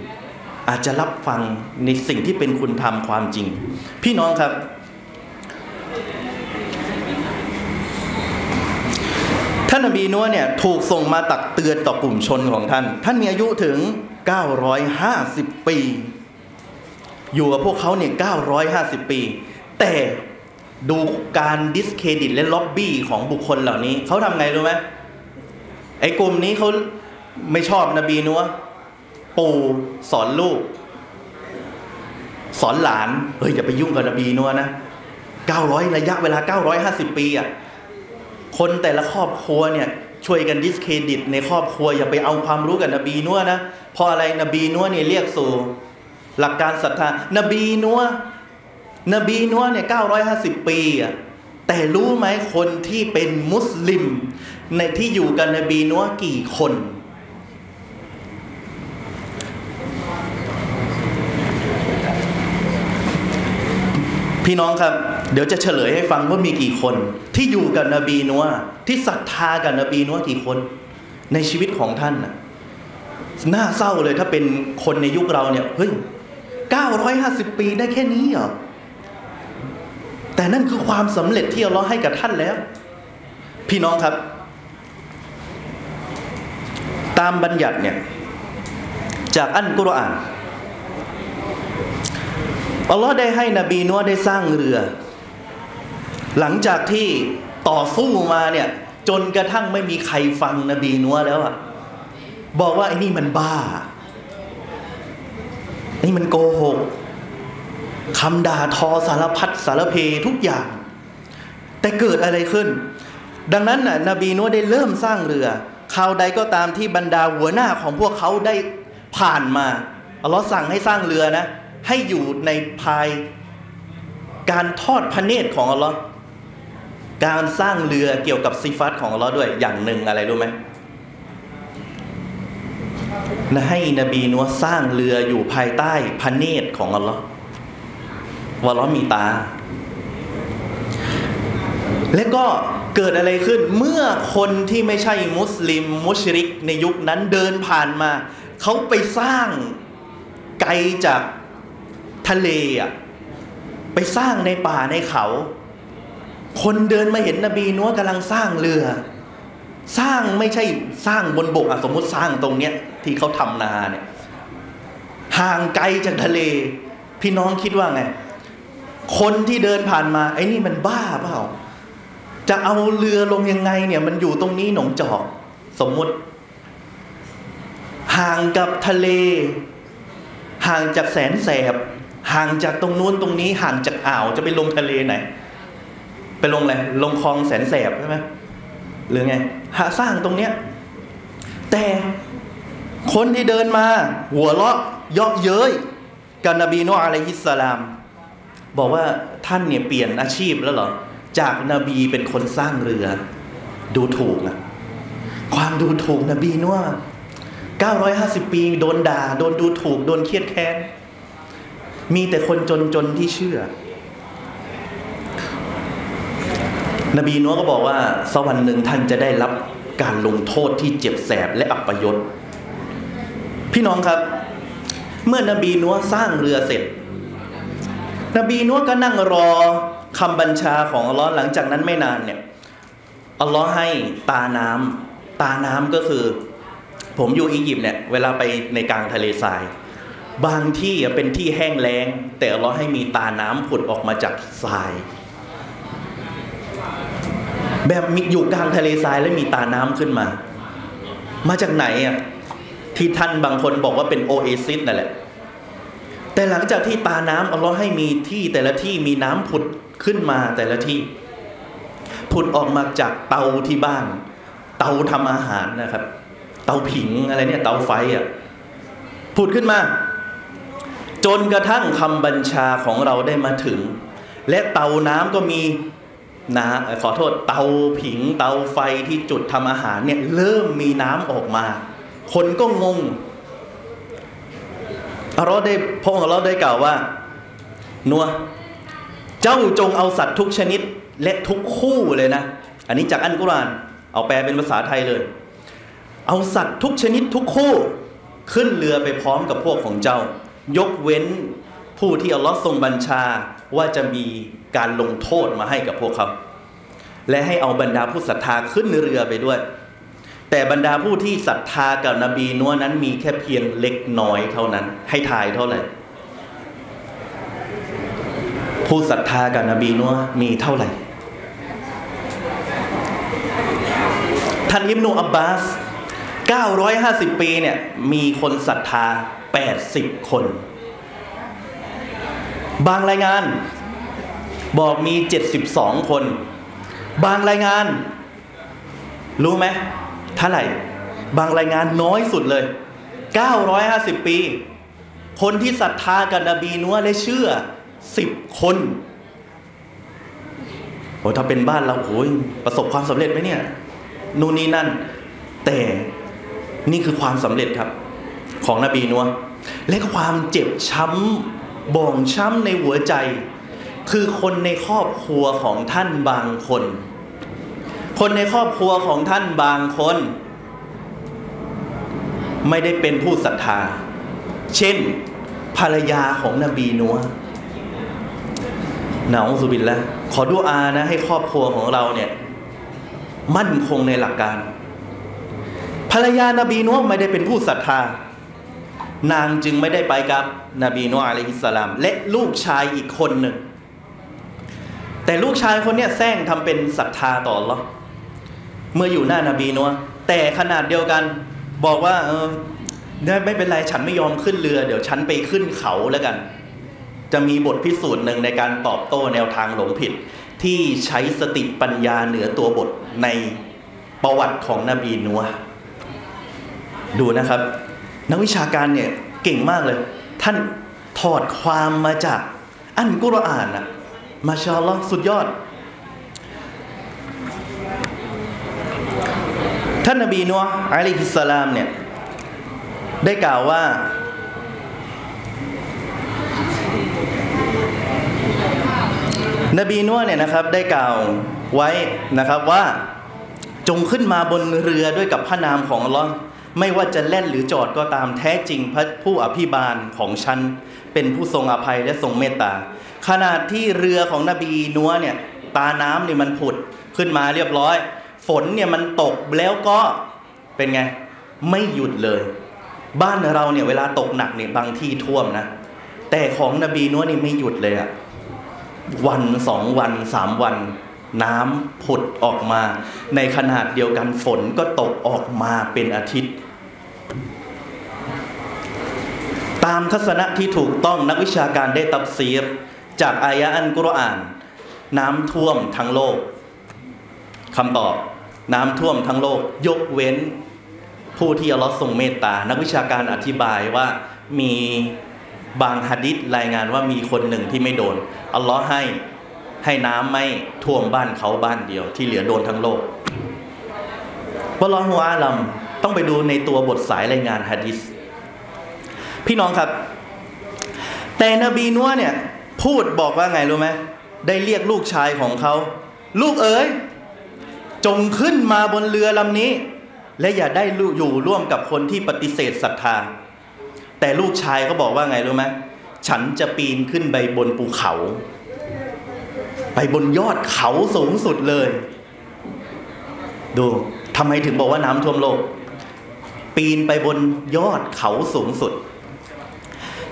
อาจจะรับฟังในสิ่งที่เป็นคุณธรรมความจริง พี่น้องครับ ท่านนบีนัวเนี่ยถูกส่งมาตักเตือนต่อกลุ่มชนของท่าน ท่านมีอายุถึง 950 ปี อยู่กับพวกเขาเนี่ย950 ปี แต่ดูการดิสเครดิตและล็อบบี้ของบุคคลเหล่านี้ เขาทำไงรู้ไหมไอ้กลุ่มนี้เขาไม่ชอบนบีนัว ปู่สอนลูก สอนหลานเฮ้ยอย่าไปยุ่งกับนบีนัวนะ900ระยะเวลา 950 ปีอะคนแต่ละครอบครัวเนี่ยช่วยกันดิสเครดิตในครอบครัวอย่าไปเอาความรู้กับนบีนัวนะเพราะอะไรนบีนัวเนี่ยเรียกสู่ หลักการศรัทธานบีนัวนบีนัวเนี่ย950 ปีอะแต่รู้ไหมคนที่เป็นมุสลิม ในที่อยู่กันนบีนัวกี่คน พี่น้องครับ เดี๋ยวจะเฉลยให้ฟังว่ามีกี่คน ที่อยู่กับนบีนัวที่ศรัทธากับนบีนัวกี่คน ในชีวิตของท่านน่ะน่าเศร้าเลยถ้าเป็นคนในยุคเราเนี่ยเฮ้ย950 ปีได้แค่นี้เหรอแต่นั่นคือความสำเร็จที่เราให้กับท่านแล้ว พี่น้องครับ ตามบัญญัติเนี่ยจากอันกุรอาน อัลลอฮ์ได้ให้นบีนัวได้สร้างเรือ หลังจากที่ต่อสู้มาเนี่ย จนกระทั่งไม่มีใครฟังนบีนัวแล้วอะบอกว่าไอ้นี่มันบ้าไอ้นี่มันโกหกคำด่าทอสารพัดสารเพทุกอย่าง แต่เกิดอะไรขึ้น ดังนั้นน่ะนบีนัวได้เริ่มสร้างเรือข่าวใดก็ตามที่บรรดาหัวหน้าของพวกเขาได้ผ่านมาอัลลอฮ์สั่งให้สร้างเรือนะ ให้อยู่ในภายการทอดพระเนตรของอัลลอฮ์การสร้างเรือเกี่ยวกับซิฟัตของอัลลอฮ์ด้วยอย่างหนึ่งอะไรรู้ไหมนะให้นบีนัวสร้างเรืออยู่ภายใต้พระเนตรของอัลลอฮ์ว่าอัลลอฮ์มีตา และก็เกิดอะไรขึ้นเมื่อคนที่ไม่ใช่มุสลิมมุชริกในยุคนั้นเดินผ่านมา เขาไปสร้างไกลจาก ทะเลอะไปสร้างในป่าในเขา คนเดินมาเห็นนบีนัวกำลังสร้างเรือ สร้างไม่ใช่สร้างบนบกอะสมมติสร้างตรงเนี้ยที่เขาทำนาเนี่ยห่างไกลจากทะเล พี่น้องคิดว่าไง คนที่เดินผ่านมาไอ้นี่มันบ้าเปล่า จะเอาเรือลงยังไงเนี่ย มันอยู่ตรงนี้หนองจอก สมมุติ ห่างกับทะเล ห่างจากแสนแสบ ห่างจากตรงนู้นตรงนี้ห่างจากอ่าวจะไปลงทะเลไหน ไปลงอะไรลงคลองแสนแสบใช่ไหมหรือไงหาสร้างตรงเนี้ยแต่คนที่เดินมา หัวเราะเยาะเย้ยกับนบีนูอะลัยฮิสสลาม บอกว่าท่านเนี่ยเปลี่ยนอาชีพแล้วเหรอจากนบีเป็นคนสร้างเรือ ดูถูกนะความดูถูกนบีนัว950 ปี โดนด่า โดนดูถูก โดนเครียดแค้น มีแต่คนจนๆที่เชื่อ นบีนัวก็บอกว่าสวรรค์หนึ่งท่านจะได้รับการลงโทษที่เจ็บแสบและอัปยศพี่น้องครับ เมื่อนบีนัวสร้างเรือเสร็จ นบีนัวก็นั่งรอคำบัญชาของอัลลอฮ์หลังจากนั้นไม่นานเนี่ยอัลลอฮ์ให้ตาน้ำตาน้ำก็คือ ผมอยู่อียิปต์เนี่ยเวลาไปในกลางทะเลทราย บางที่เป็นที่แห้งแล้ง แต่อัลลอฮ์ให้มีตาน้ำผุดออกมาจากทราย แบบมีอยู่กลางทะเลทรายแล้วมีตาน้ำขึ้นมา มาจากไหนอะที่ท่านบางคนบอกว่าเป็นโอเอซิสนั่นแหละ แต่หลังจากที่ตาน้ำอัลลอฮ์ให้มีที่แต่ละที่มีน้ำผุดขึ้นมาแต่ละที่ ผุดออกมาจากเตาที่บ้าน เตาทำอาหารนะครับ เตาผิงอะไรเนี่ยเตาไฟอะผุดขึ้นมา จนกระทั่งคำบัญชาของเราได้มาถึง และเตาน้ำก็มีนะขอโทษเตาผิง เตาไฟที่จุดทำอาหารเนี่ยเริ่มมีน้ำออกมา คนก็งงเราได้พระองค์เราได้กล่าวว่า นัวเจ้าจงเอาสัตว์ทุกชนิดและทุกคู่เลยนะ อันนี้จากอันกุราน เอาแปลเป็นภาษาไทยเลย เอาสัตว์ทุกชนิดทุกคู่ ขึ้นเรือไปพร้อมกับพวกของเจ้า ยกเว้นผู้ที่อัลลอฮ์ทรงบัญชาว่าจะมีการลงโทษมาให้กับพวกเขา และให้เอาบรรดาผู้ศรัทธาขึ้นเรือไปด้วย แต่บรรดาผู้ที่ศรัทธากับนบีนัวนั้นมีแค่เพียงเล็กน้อยเท่านั้น ให้ทายเท่าไหร่ ผู้ศรัทธากับนบีนัวมีเท่าไหร่ ท่านอิบนุอับบาส 950 ปีเนี่ยมีคนศรัทธา 80 คน บางรายงานบอกมี 72 คน บางรายงาน รู้ไหมเท่าไหร่ บางรายงานน้อยสุดเลย 950 ปี คนที่ศรัทธากับนบีนัวและเชื่อ 10 คนโอ้ถ้าเป็นบ้านเราโอ้ยประสบความสำเร็จไหมเนี่ยนู่นนี่นั่น แต่นี่คือความสำเร็จครับ ของนบีนัว และความเจ็บช้ำบ่องช้ำในหัวใจ คือคนในครอบครัวของท่านบางคน คนในครอบครัวของท่านบางคน ไม่ได้เป็นผู้ศรัทธา เช่น ภรรยาของนบีนัวหนาวสุบินแล้วขอดุอานะ ให้ครอบครัวของเราเนี่ย มั่นคงในหลักการ ภรรยานบีนัวไม่ได้เป็นผู้ศรัทธา นางจึงไม่ได้ไปกับนบีนัวอะลัยฮิสสลาม และลูกชายอีกคนหนึ่ง แต่ลูกชายคนนี้แซงทำเป็นศรัทธาต่อหรอเมื่ออยู่หน้านาบีนัวแต่ขนาดเดียวกันบอกว่าเออไม่เป็นไรฉันไม่ยอมขึ้นเรือ เดี๋ยวฉันไปขึ้นเขาแล้วกัน จะมีบทพิสูจน์หนึ่งในการตอบโต้แนวทางหลงผิด ที่ใช้สติปัญญาเหนือตัวบทในประวัติของนบีนัวดูนะครับ นักวิชาการเนี่ยเก่งมากเลย ท่านถอดความมาจาก อันกุรอานอะมาชาอัลอสุดยอด ท่านนบีนัวอะลัยฮิสสลามเนี่ยได้กล่าวว่านบีนัวเนี่ยนะครับได้กล่าวไว้นะครับว่าจงขึ้นมาบนเรือด้วยกับพระนามของอัลลอฮ์ ไม่ว่าจะแล่นหรือจอดก็ตามแท้จริงพระผู้อภิบาลของฉัน เป็นผู้ทรงอภัยและทรงเมตตาขนาดที่เรือของนบีนัวเนี่ยตาน้ำเนี่ยมันผุดขึ้นมาเรียบร้อย ฝนเนี่ยมันตกแล้วก็เป็นไง ไม่หยุดเลย บ้านเราเนี่ยเวลาตกหนักเนี่ยบางที่ท่วมนะ แต่ของนบีนัวนี่ไม่หยุดเลยอะวันสองวันสามวัน น้ำผุดออกมา ในขนาดเดียวกันฝนก็ตกออกมาเป็นอาทิตย์ ตามทัศนะที่ถูกต้องนักวิชาการได้ตับซีร จากอายะอันกุรอาน น้ำท่วมทั้งโลกคำตอบน้ำท่วมทั้งโลก ยกเว้นผู้ที่อัลลอฮ์ทรงเมตตา นักวิชาการอธิบายว่ามีบางฮะดิษรายงานว่ามีคนหนึ่งที่ไม่โดนอัลลอฮ์ให้ ให้น้ำไม่ท่วมบ้านเขาบ้านเดียว ที่เหลือโดนทั้งโลกวะลอฮุอาลัมต้องไปดูในตัวบทสายรายงานฮะดิษพี่น้องครับ แต่นบีนัวเนี่ยพูดบอกว่าไงรู้ไหมได้เรียกลูกชายของเขา ลูกเอ๋ยจงขึ้นมาบนเรือลำนี้ และอย่าได้อยู่ร่วมกับคนที่ปฏิเสธศรัทธา แต่ลูกชายก็บอกว่าไงรู้ไหมฉันจะปีนขึ้นไปบนภูเขา ไปบนยอดเขาสูงสุดเลย ดูทำไมถึงบอกว่าน้ำท่วมโลก ปีนไปบนยอดเขาสูงสุด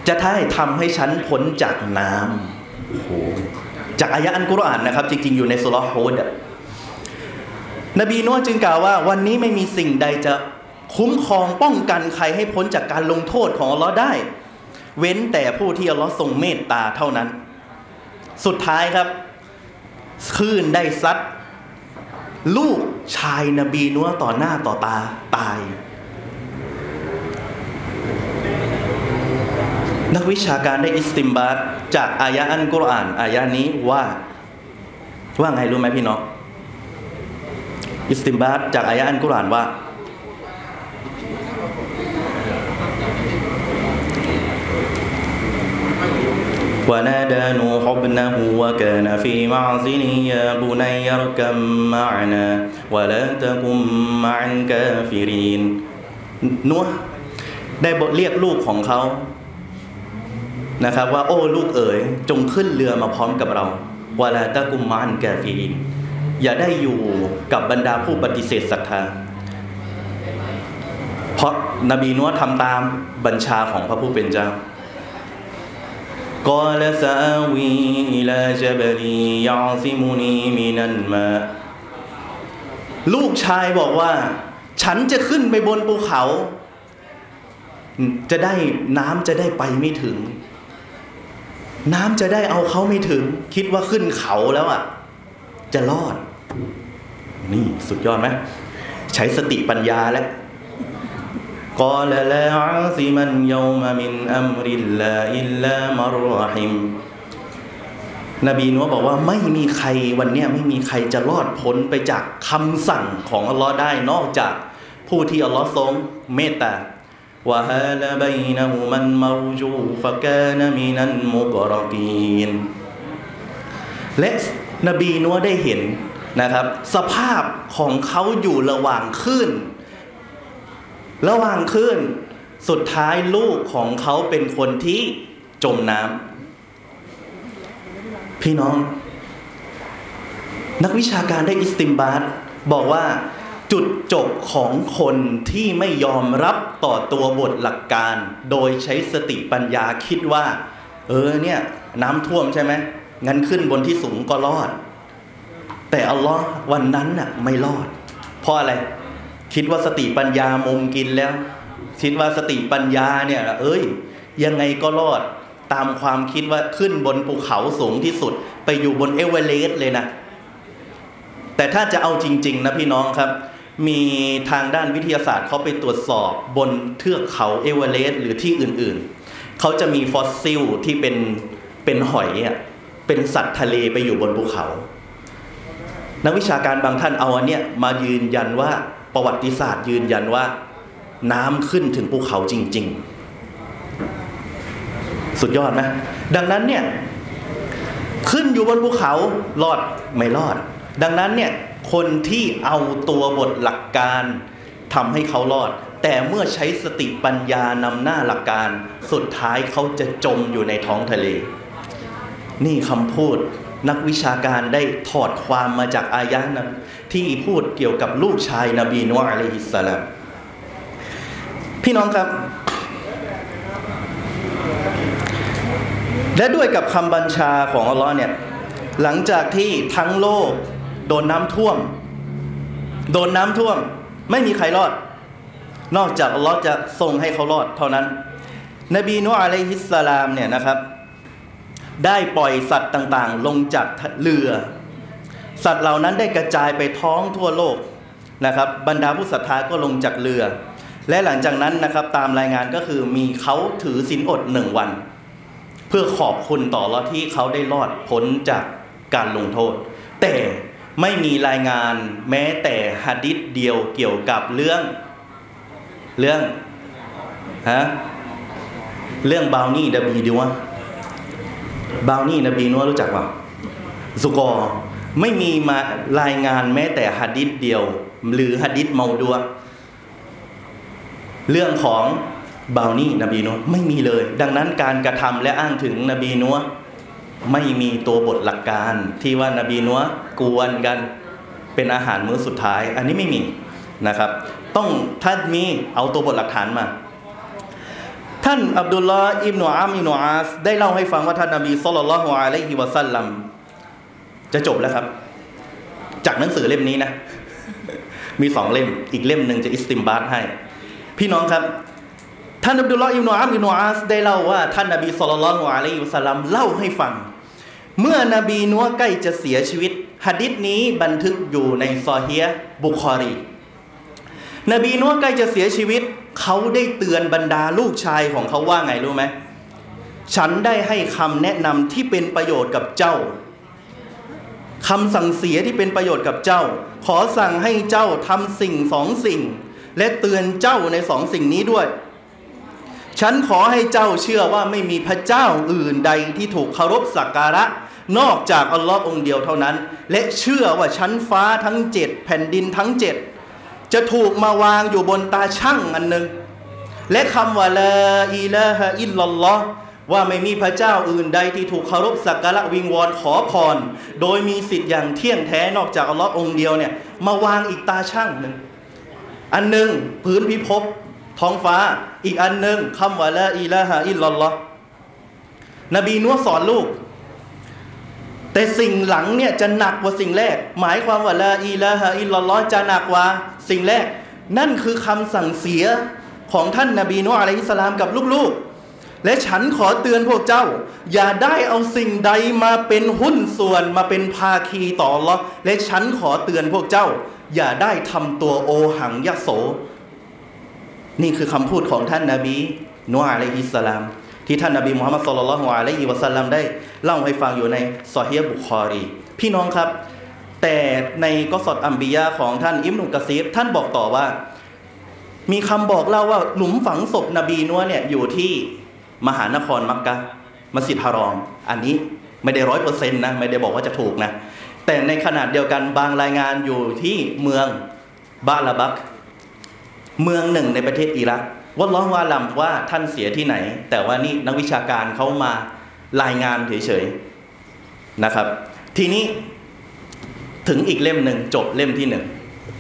จะท้ายทำให้ฉันพ้นจากน้ำจากอายะอันกุรอานนะครับ จริง ๆ อยู่ในสุลฮุดอะนบีนัวจึงกล่าวว่า วันนี้ไม่มีสิ่งใดจะคุ้มครองป้องกันใครให้พ้นจากการลงโทษของอัลลอฮ์ได้ เว้นแต่ผู้ที่อัลลอฮ์ทรงเมตตาเท่านั้น สุดท้ายครับ คลื่นได้ซัดลูกชายนบีนัวต่อหน้าต่อตาตาย นักวิชาการได้อิสติมบาตจากอายะอันกุรอานอายะนี้ว่า ว่าไงรู้ไหมพี่น้องอิสติมบาตจากอายะอันกุรอานว่า ونادى نوح ابنه وكان في معزل يا بني اركب معنا ولا تكن مع الكافرين นัวได้บทเรียกลูกของเขานะครับ ว่าโอ้ลูกเอ๋ยจงขึ้นเรือมาพร้อมกับเราวาลาตะกุมมานแกฟีรินอย่าได้อยู่กับบรรดาผู้ปฏิเสธศรัทธา เพราะนบีนัวทำตามบัญชาของพระผู้เป็นเจ้า قال سآوي إلى جبل يعصمني من الماء ลูกชายบอกว่า ฉันจะขึ้นไปบนภูเขา จะได้น้ำจะได้ไปไม่ถึง น้ำจะได้เอาเขาไม่ถึง คิดว่าขึ้นเขาแล้วอ่ะ จะรอด นี่สุดยอดไหมใช้สติปัญญาแล้ว قال لا عاصم اليوم من أمر الله إلا من رحم นบีนัวบอกว่าไม่มีใครวันเนี้ยไม่มีใครจะรอดพ้นไปจากคำสั่งของอัลลอฮ์ได้นอกจากผู้ที่อัลลอฮ์ทรงเมตตา وهال بينهما الموج فكان من المغرقين และนบีนัวได้เห็นนะครับ สภาพของเขาอยู่ระหว่างคลื่น ระหว่างคลื่นสุดท้ายลูกของเขาเป็นคนที่จมน้ำพี่น้อง นักวิชาการได้อิสติมบาตบอกว่าจุดจบของคนที่ไม่ยอมรับต่อตัวบทหลักการ โดยใช้สติปัญญาคิดว่า เออเนี่ยน้ำท่วมใช่ไหมงั้นขึ้นบนที่สูงก็รอด แต่อัลลอฮ์วันนั้นน่ะไม่รอด เพราะอะไร คิดว่าสติปัญญา ممكن แล้วคิดว่าสติปัญญาเนี่ยเอ้ย ยังไงก็รอดตามความคิดว่าขึ้นบนภูเขาสูงที่สุด ไปอยู่บนเอเวอเรสต์เลยนะ แต่ถ้าจะเอาจริง ๆ นะพี่น้องครับ มีทางด้านวิทยาศาสตร์เขาไปตรวจสอบบนเทือกเขาเอเวอเรสต์หรือที่อื่นๆ เขาจะมีฟอสซิลที่เป็นเป็นหอยอะเป็นสัตว์ทะเลไปอยู่บนภูเขา นักวิชาการบางท่านเอาอันเนี้ยมายืนยันว่า ประวัติศาสตร์ยืนยันว่า น้ำขึ้นถึงภูเขาจริง ๆ สุดยอดไหมดังนั้นเนี่ยขึ้นอยู่บนภูเขารอดไม่รอด ดังนั้นเนี่ยคนที่เอาตัวบทหลักการทำให้เขารอด แต่เมื่อใช้สติปัญญานำหน้าหลักการ สุดท้ายเขาจะจมอยู่ในท้องทะเล นี่คำพูด นักวิชาการได้ถอดความมาจากอายะนั้นที่พูดเกี่ยวกับลูกชายนบีนูอะลัยฮิสสลามพี่น้องครับ และด้วยกับคำบัญชาของอัลลอฮ์เนี่ยหลังจากที่ทั้งโลกโดนน้ำท่วม โดนน้ำท่วม ไม่มีใครรอด นอกจากอัลลอฮ์จะทรงให้เขารอดเท่านั้น นบีนูอะลัยฮิสสลามเนี่ยนะครับ ได้ปล่อยสัตว์ต่างๆ ลงจากเรือ สัตว์เหล่านั้นได้กระจายไปท้องทั่วโลกนะครับบรรดาผู้ศรัทธาก็ลงจากเรือ และหลังจากนั้นนะครับตามรายงานก็คือมีเขาถือศีลอดหนึ่งวัน เพื่อขอบคุณต่อราที่เขาได้รอดพ้นจากการลงโทษ แต่ไม่มีรายงานแม้แต่หะดิษเดียวเกี่ยวกับเรื่องเรื่องฮะเรื่องบาวนี่ดบีดีวะ บาวนี่นบีนัวรู้จักป่ะสุกอไม่มีมารายงานแม้แต่หะดิษเดียว หรือหะดิษเมาดัว เรื่องของบาวนี่นบีนัวไม่มีเลย ดังนั้นการกระทำและอ้างถึงนบีนัวไม่มีตัวบทหลักการที่ว่านบีนัวกวนกันเป็นอาหารมื้อสุดท้าย อันนี้ไม่มีนะครับ ต้องถ้ามีเอาตัวบทหลักฐานมา ท่านอับดุลลาอิบนุอามอิบนุอาสได้เล่าให้ฟังว่าท่านนบีสุลต่านละฮ์อะลัยฮิวะสัลลัมจะจบแล้วครับ จากหนังสือเล่มนี้นะ มีสองเล่ม อีกเล่มหนึ่งจะอิสติมบาตให้ พี่น้องครับ ท่านอับดุลลาอิบนุอามอิบนุอาสได้เล่าว่าท่านนบีสุลต่านละฮ์อะลัยฮิวะสัลลัมเล่าให้ฟัง เมื่อนบีนัวใกล้จะเสียชีวิตหะดิษนี้บันทึกอยู่ในซอเฮียบุคอรี นบีนัวใกล้จะเสียชีวิต เขาได้เตือนบรรดาลูกชายของเขาว่าไงรู้ไหมฉันได้ให้คำแนะนำที่เป็นประโยชน์กับเจ้าคำสั่งเสียที่เป็นประโยชน์กับเจ้า ขอสั่งให้เจ้าทำสิ่งสองสิ่ง และเตือนเจ้าในสองสิ่งนี้ด้วย ฉันขอให้เจ้าเชื่อว่าไม่มีพระเจ้าอื่นใดที่ถูกเคารพสักการะ นอกจากอัลลอฮ์องเดียวเท่านั้น และเชื่อว่าชั้นฟ้าทั้งเจ็ดแผ่นดินทั้งเจ็ด จะถูกมาวางอยู่บนตาช่างอันหนึ่งและคำว่าลาอิลาฮะอิลลัลลอฮ์ว่าไม่มีพระเจ้าอื่นใดที่ถูกเคารพสักการะวิงวอนขอพร โดยมีสิทธิ์อย่างเที่ยงแท้นอกจากอัลลอฮ์องเดียวเนี่ยมาวางอีกตาช่างหนึ่งอันหนึ่งพื้นพิภพท้องฟ้าอีกอันหนึ่งคำว่าลาอิลาฮะอิลลัลลอฮ์นบีนัวสอนลูก แต่สิ่งหลังเนี่ยจะหนักกว่าสิ่งแรก หมายความว่าลาอิลาฮะอิลลัลลอฮ์จะหนักกว่า สิ่งแรก นั่นคือคำสั่งเสียของท่านนบีนูอะลัยฮิสลามกับลูกๆ และฉันขอเตือนพวกเจ้า อย่าได้เอาสิ่งใดมาเป็นหุ้นส่วนมาเป็นภาคีต่อลอและฉันขอเตือนพวกเจ้า อย่าได้ทำตัวโอหังยโส นี่คือคำพูดของท่านนาบีนูอะลัยฮิสลามที่ท่านนาบีมุฮัมมัดสุลลัลฮุอะลัยฮิวะสัลลัมได้เล่าให้ฟังอยู่ในซอฮีบุคอรี พี่น้องครับ แต่ในกอสอดอัมบียาของท่านอิมนุกะซีฟท่านบอกต่อว่า มีคำบอกเล่าว่าหลุมฝังศพนบีนัวเนี่ยอยู่ที่มหานครมักกะมัสยิดฮารอม อันนี้ไม่ได้ร้อยเปอร์เซ็นต์นะ ไม่ได้บอกว่าจะถูกนะ แต่ในขนาดเดียวกันบางรายงานอยู่ที่เมืองบาลาบัก เมืองหนึ่งในประเทศอิรักว่าล้อว่าลำว่าท่านเสียที่ไหน แต่ว่านี่นักวิชาการเขามารายงานเฉยๆนะครับ ทีนี้ ถึงอีกเล่มหนึ่งจบเล่มที่หนึ่ง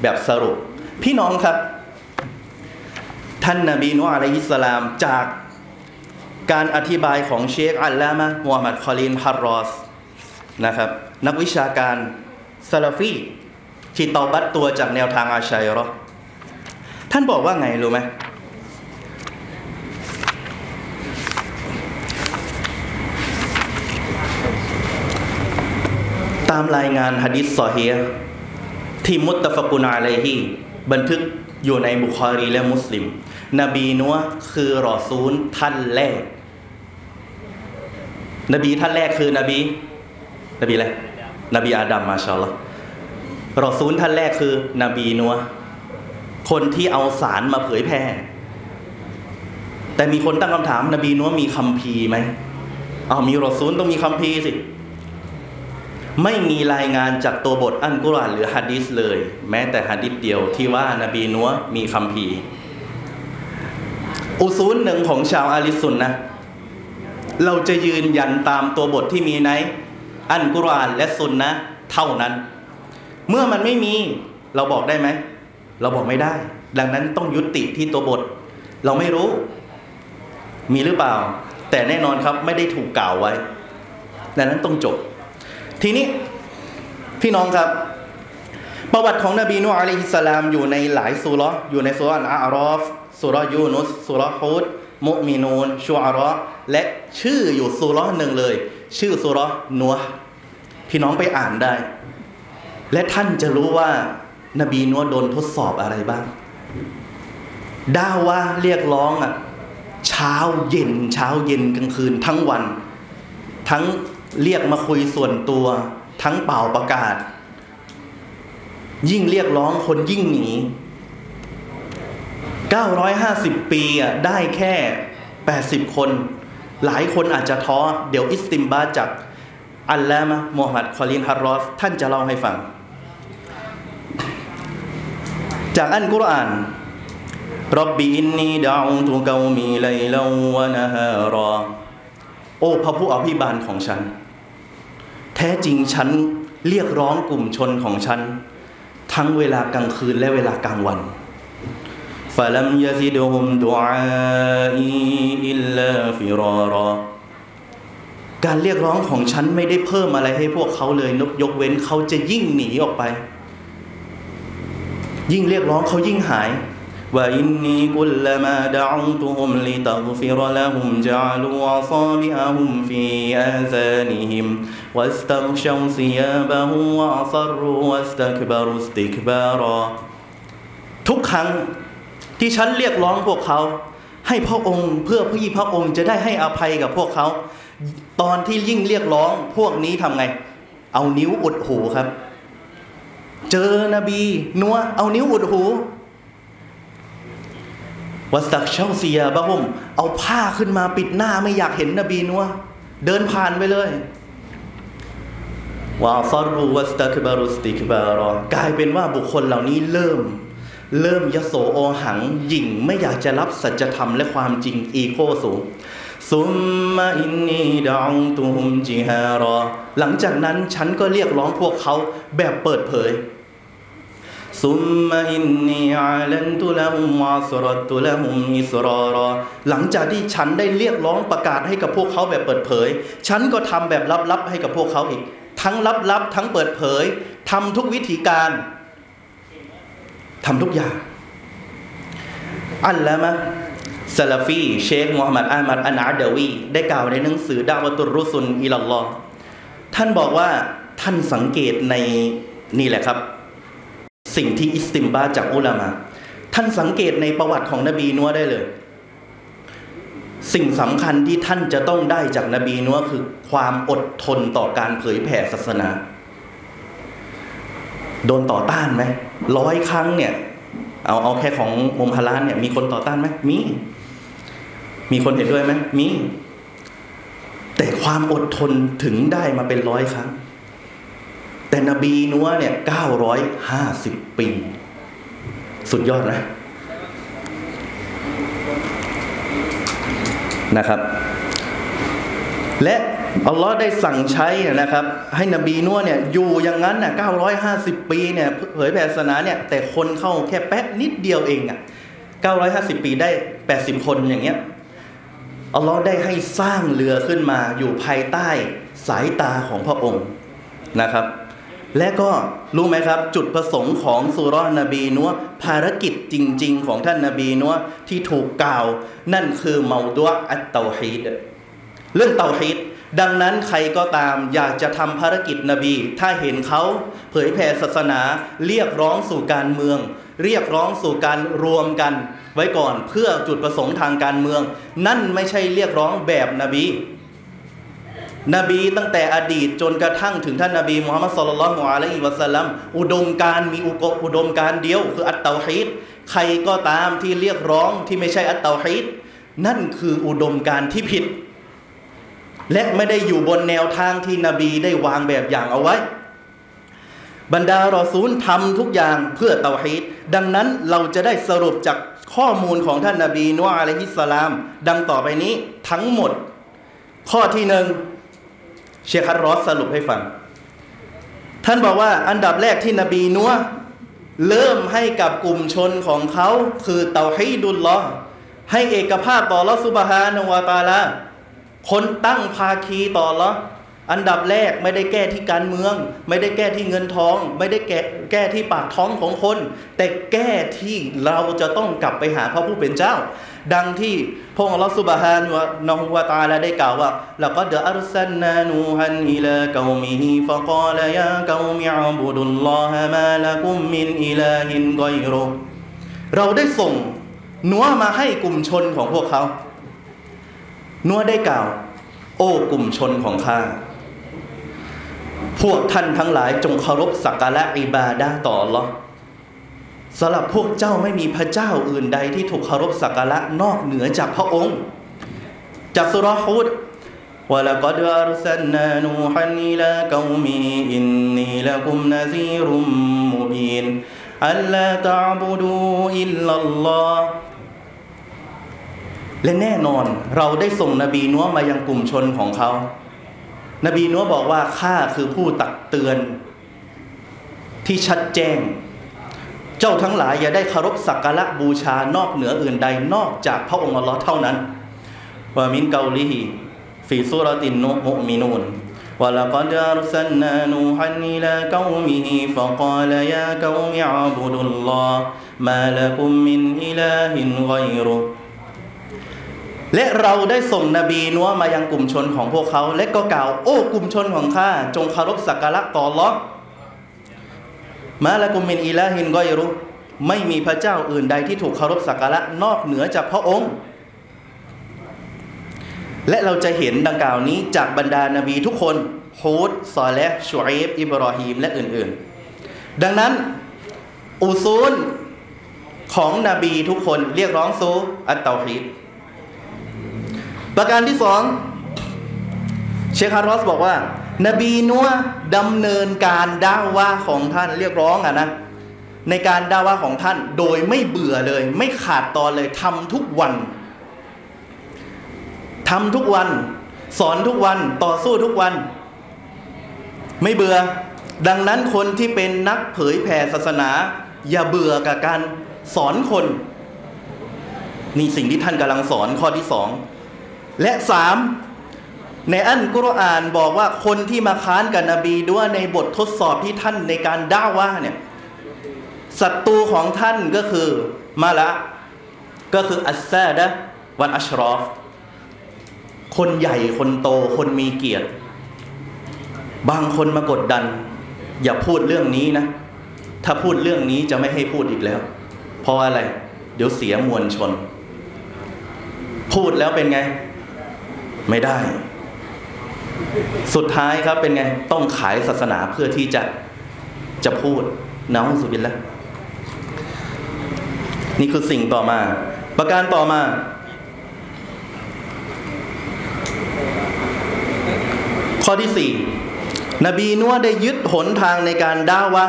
แบบสรุป พี่น้องครับ ท่านนาบีนุอะลัยฮิสลามจากการอธิบายของเชคอัลลามะมูฮัมหมัดคอลินฮารรอสนะครับนักวิชาการซาลาฟีที่ตาบัตตัวจากแนวทางอาชัยรอท่านบอกว่าไงรู้ไหม ตามรายงานฮะดิษซอฮีที่มุตตะฟกุนอะลัยฮีบันทึกอยู่ในบุคอรีและมุสลิม นบีนัวคือรอซูลท่านแรก นบีท่านแรกคือนบี นบีอะไรนบีอาดัมมาชาลอรอซูลท่านแรกคือนบีนัวคนที่เอาสารมาเผยแพร่ แต่มีคนตั้งคำถาม นบีนัวมีคัมภีไหมเอามีรอซูลต้องมีคัมภีสิ ไม่มีรายงานจากตัวบทอันกุรอานหรือฮะดิษเลย แม้แต่ฮะดิษเดียวที่ว่านบีนัวมีคัมภีร์ อุซูลหนึ่งของชาวอาลิสุนนะเราจะยืนยันตามตัวบทที่มีในอันกุรอานและสุนนะเท่านั้น เมื่อมันไม่มีเราบอกได้ไหม เราบอกไม่ได้ ดังนั้นต้องยุติที่ตัวบท เราไม่รู้ มีหรือเปล่า แต่แน่นอนครับไม่ได้ถูกกล่าวไว้ ดังนั้นต้องจบ ทีนี้พี่น้องครับ ประวัติของนบีนูอะลัยฮิสลามอยู่ในหลายสุราะอยู่ในสุราะอัลอารอฟสุราะยูนุสสุราะฮุดมุมินูนชูอาระและชื่ออยู่สุราะหนึ่งเลย ชื่อสุราะห์นัวพี่น้องไปอ่านได้ และท่านจะรู้ว่านบีนัวโดนทดสอบอะไรบ้างด่าว่าเรียกร้องอะเช้าเย็น เช้าเย็นกลางคืนทั้งวัน ทั้ง เรียกมาคุยส่วนตัว ทั้งเป่าประกาศ ยิ่งเรียกร้องคนยิ่งหนี 950 ปีอะได้แค่ 80 คน หลายคนอาจจะท้อ เดี๋ยวอิสติมบาจากอัลลามะมูฮัมหมัดคอลินฮารอสท่านจะเล่าให้ฟัง จากอันกุรอานรับบีอินนีดาวตุกามีไลลาวะนะฮารอโอ้พระผู้อภิบาลของฉัน แท้จริงฉันเรียกร้องกลุ่มชนของฉัน ทั้งเวลากลางคืนและเวลากลางวันฟะลัมยะซิดฮุมดุอาอีอิลลาฟิรารอการเรียกร้องของฉันไม่ได้เพิ่มอะไรให้พวกเขาเลยนกยกเว้นเขาจะยิ่งหนีออกไป ยิ่งเรียกร้องเขายิ่งหาย وإني كلما دعوتهم لتغفر لهم جعلوا أصابعهم في آذانهم واستغشوا ثيابهم وأصروا واستكبروا استكبارا ทุกครั้งที่ฉันเรียกร้องพวกเขา ให้พระองค์เพื่อพี่พระองค์จะได้ให้อภัยกับพวกเขา ตอนที่ยิ่งเรียกร้องพวกนี้ทำไง เอานิ้วอุดหูครับ เจอนบีนัวเอานิ้วอุดหู วัสักเชลเซียบะฮุมเอาผ้าขึ้นมาปิดหน้าไม่อยากเห็นนบีนัวเดินผ่านไปเลยวาซอรูวัสตักบารุสติกบารอกลายเป็นว่าบุคคลเหล่านี้เริ่ม เริ่มยโสโอหังหยิ่งไม่อยากจะรับสัจธรรมและความจริงอีโคสูงซุมมาอินนีดองตุมจิฮารอ หลังจากนั้นฉันก็เรียกร้องพวกเขาแบบเปิดเผย ซุมมาอินนีอาลันตุละฮุมวาสรัตุลหุมอิสรารอหลังจากที่ฉันได้เรียกร้องประกาศให้กับพวกเขาแบบเปิดเผย ฉันก็ทำแบบลับๆให้กับพวกเขาอีก ทั้งลับๆทั้งเปิดเผยทำทุกวิธีการทำทุกอย่าง อัลละมะซาลาฟี เชคมูฮัมหมัดอามัดอันอาดวี ได้กล่าวในหนังสือดาวตุรุสุนอิลลอท่านบอกว่าท่านสังเกตในนี่แหละครับ สิ่งที่อิสติมบาจากอุลามาท่านสังเกตในประวัติของนบีนัวได้เลย สิ่งสำคัญที่ท่านจะต้องได้จากนบีนัวคือความอดทนต่อการเผยแผ่ศาสนา โดนต่อต้านไหมร้อยครั้งเนี่ย เอาเอาแค่ของมุมฮาลานเนี่ย มีคนต่อต้านไหมมี มีคนเห็นด้วยไหมมี แต่ความอดทนถึงได้มาเป็นร้อยครั้ง แต่นบีนัวเนี่ยเก้าร้อยห้าสิบปี สุดยอดนะนะครับ และอัลลอฮ์ได้สั่งใช้นะครับ ให้นบีนัวเนี่ยอยู่อย่างนั้นน่ะ950 ปีเนี่ยเผยแผ่ศาสนาเนี่ยแต่คนเข้าแค่แป๊บนิดเดียวเองอะ950 ปีได้ 80 คนอย่างเงี้ยอัลลอฮ์ได้ให้สร้างเรือขึ้นมาอยู่ภายใต้สายตาของพระองค์นะครับ และก็รู้ไหมครับ จุดประสงค์ของสุรนบีนัวภารกิจจริง ๆ ของท่านนบีนัวที่ถูกกล่าว นั่นคือเมาดัวอัตเตาฮีดเรื่องเตาฮีดดังนั้นใครก็ตามอยากจะทำภารกิจนบี ถ้าเห็นเขาเผยแผ่ศาสนา เรียกร้องสู่การเมือง เรียกร้องสู่การรวมกัน ไว้ก่อนเพื่อจุดประสงค์ทางการเมือง นั่นไม่ใช่เรียกร้องแบบนบี นบีตั้งแต่อดีตจนกระทั่งถึงท่านนบีมุฮัมมัดสุลลัลฮุอะลัยฮิวะสัลลัมอุดมการมีอุกอุดมการเดียว คืออัตเตาฮีดใครก็ตามที่เรียกร้องที่ไม่ใช่อัตเตาฮีดนั่นคืออุดมการที่ผิด และไม่ได้อยู่บนแนวทางที่นบีได้วางแบบอย่างเอาไว้ บรรดารอซูลทำทุกอย่างเพื่อเตาฮีดดังนั้นเราจะได้สรุปจากข้อมูลของท่านนาบีนัวอะลัยฮิสสลาม ดังต่อไปนี้ทั้งหมด ข้อที่หนึ่ง เชคฮัตรอสสรุปให้ฟัง ท่านบอกว่าอันดับแรกที่นบีนัวเริ่มให้กับกลุ่มชนของเขาคือเตาฮีดุลลอให้เอกภาพต่อลอสุบฮานวาตาลาคนตั้งภาคีต่อละอันดับแรกไม่ได้แก้ที่การเมือง ไม่ได้แก้ที่เงินทอง ไม่ได้แก้แก้ที่ปากท้องของคน แต่แก้ที่เราจะต้องกลับไปหาพระผู้เป็นเจ้า ดังที่พระองค์อับสุบฮานะนะฮูวะตาลาได้กล่าวว่าแล้วก็เดอัลซันนานูฮันอิลากอมิฮิฟะกาลยากอมิอับุดุลลอฮะมาละกุมมินอิลาฮินกอยรุเราได้ส่งนัวมาให้กลุ่มชนของพวกเขานัวได้กล่าว โอ้กลุ่มชนของข้าพวกท่านทั้งหลายจงเคารพสักการะعبادة ต่ออัลอ สำหรับพวกเจ้าไม่มีพระเจ้าอื่นใดที่ถูกเคารพสักการะนอกเหนือจากพระองค์ จากสุราะห์ฮุด ولقد أرسلنا نوحا إلى قومه إني لكم نذير مبين ألا تعبدوا إلا الله และแน่นอนเราได้ส่งนบีนัวมายังกลุ่มชนของเขา นบีนัวบอกว่าข้าคือผู้ตักเตือน ที่ชัดแจ้ง เจ้าทั้งหลายอย่าได้เคารพสักการะบูชานอกเหนืออื่นใดนอกจากพระองค์อัลลอฮ์เท่านั้นวามินเกาลิฮิฟีซูรตินนุมุมินูน ولقد أرسلنا نوحا إلى قومه فقال يا قوم اعبدوا الله ما لكم من إله غيره และเราได้ส่งนบีนัวมายังกลุ่มชนของพวกเขา และก็กล่าว โอ้กลุ่มชนของข้า จงเคารพสักการะต่อลอ มาละกุมมินอิลาฮินกอยรุไม่มีพระเจ้าอื่นใดที่ถูกเคารพสักการะนอกเหนือจากพระองค์ และเราจะเห็นดังกล่าวนี้จากบรรดานบีทุกคนฮูดซอเลห์ชูอิบอิบรอฮีมและอื่นๆ ดังนั้นأصول ของนบีทุกคนเรียกร้องสู่ التوحيدประการที่สองเชคฮารอสบอกว่า นบีนัวดำเนินการด่าว่าของท่านเรียกร้องอะนะในการด่าว่าของท่านโดยไม่เบื่อเลย ไม่ขาดตอนเลยทำทุกวันทำทุกวัน สอนทุกวันต่อสู้ทุกวัน ไม่เบื่อ ดังนั้นคนที่เป็นนักเผยแผ่ศาสนา อย่าเบื่อกับการสอนคนนี่สิ่งที่ท่านกำลังสอนข้อที่สองและสาม ในอันกุรอานบอกว่าคนที่มาค้านกับนบีด้วยในบททดสอบที่ท่านในการด่าว่าเนี่ยศัตรูของท่านก็คือมาละก็คืออัสซาดะวันอัชรอฟ คนใหญ่คนโตคนมีเกียรติ บางคนมากดดัน อย่าพูดเรื่องนี้นะ ถ้าพูดเรื่องนี้จะไม่ให้พูดอีกแล้ว เพราะอะไร เดี๋ยวเสียมวลชน พูดแล้วเป็นไง ไม่ได้ สุดท้ายครับเป็นไง ต้องขายศาสนาเพื่อที่จะจะพูดนะอุสุบินละนี่คือสิ่งต่อมา ประการต่อมา ข้อที่สี่นบีนัวได้ยึดหนทางในการด่าวะ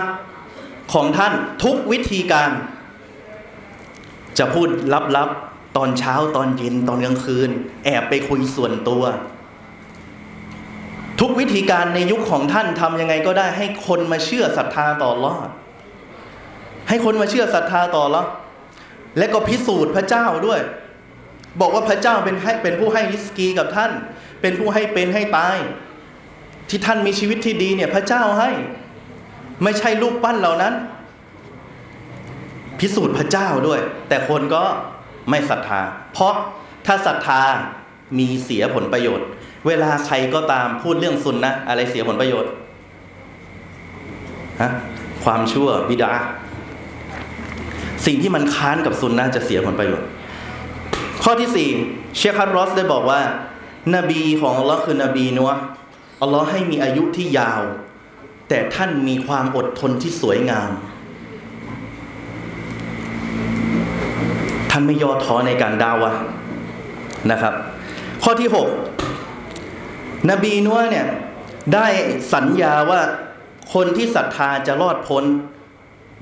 ของท่านทุกวิธีการ จะพูดลับๆ ตอนเช้าตอนเย็นตอนกลางคืน แอบไปคุยส่วนตัว ทุกวิธีการในยุคของท่านทำยังไงก็ได้ ให้คนมาเชื่อศรัทธาต่อรอดให้คนมาเชื่อศรัทธาต่อรอดและก็พิสูจน์พระเจ้าด้วย บอกว่าพระเจ้าเป็นให้เป็นผู้ให้ริสกีกับท่าน เป็นผู้ให้เป็นให้ตาย ที่ท่านมีชีวิตที่ดีเนี่ยพระเจ้าให้ ไม่ใช่รูปปั้นเหล่านั้น พิสูจน์พระเจ้าด้วย แต่คนก็ไม่ศรัทธา เพราะถ้าศรัทธามีเสียผลประโยชน์ เวลาใครก็ตามพูดเรื่องซุนนะอะไรเสียผลประโยชน์ฮะความชั่วบิดาสิ่งที่มันค้านกับซุนนะจะเสียผลประโยชน์ ข้อที่สี่เชคฮัตรอสได้บอกว่า นบีของอัลลอฮ์คือนบีนัวอัลลอฮ์ให้มีอายุที่ยาว แต่ท่านมีความอดทนที่สวยงาม ท่านไม่ย่อท้อในการดาวะนะครับ ข้อที่6 นบีนัวเนี่ยได้สัญญาว่าคนที่ศรัทธาจะรอดพ้น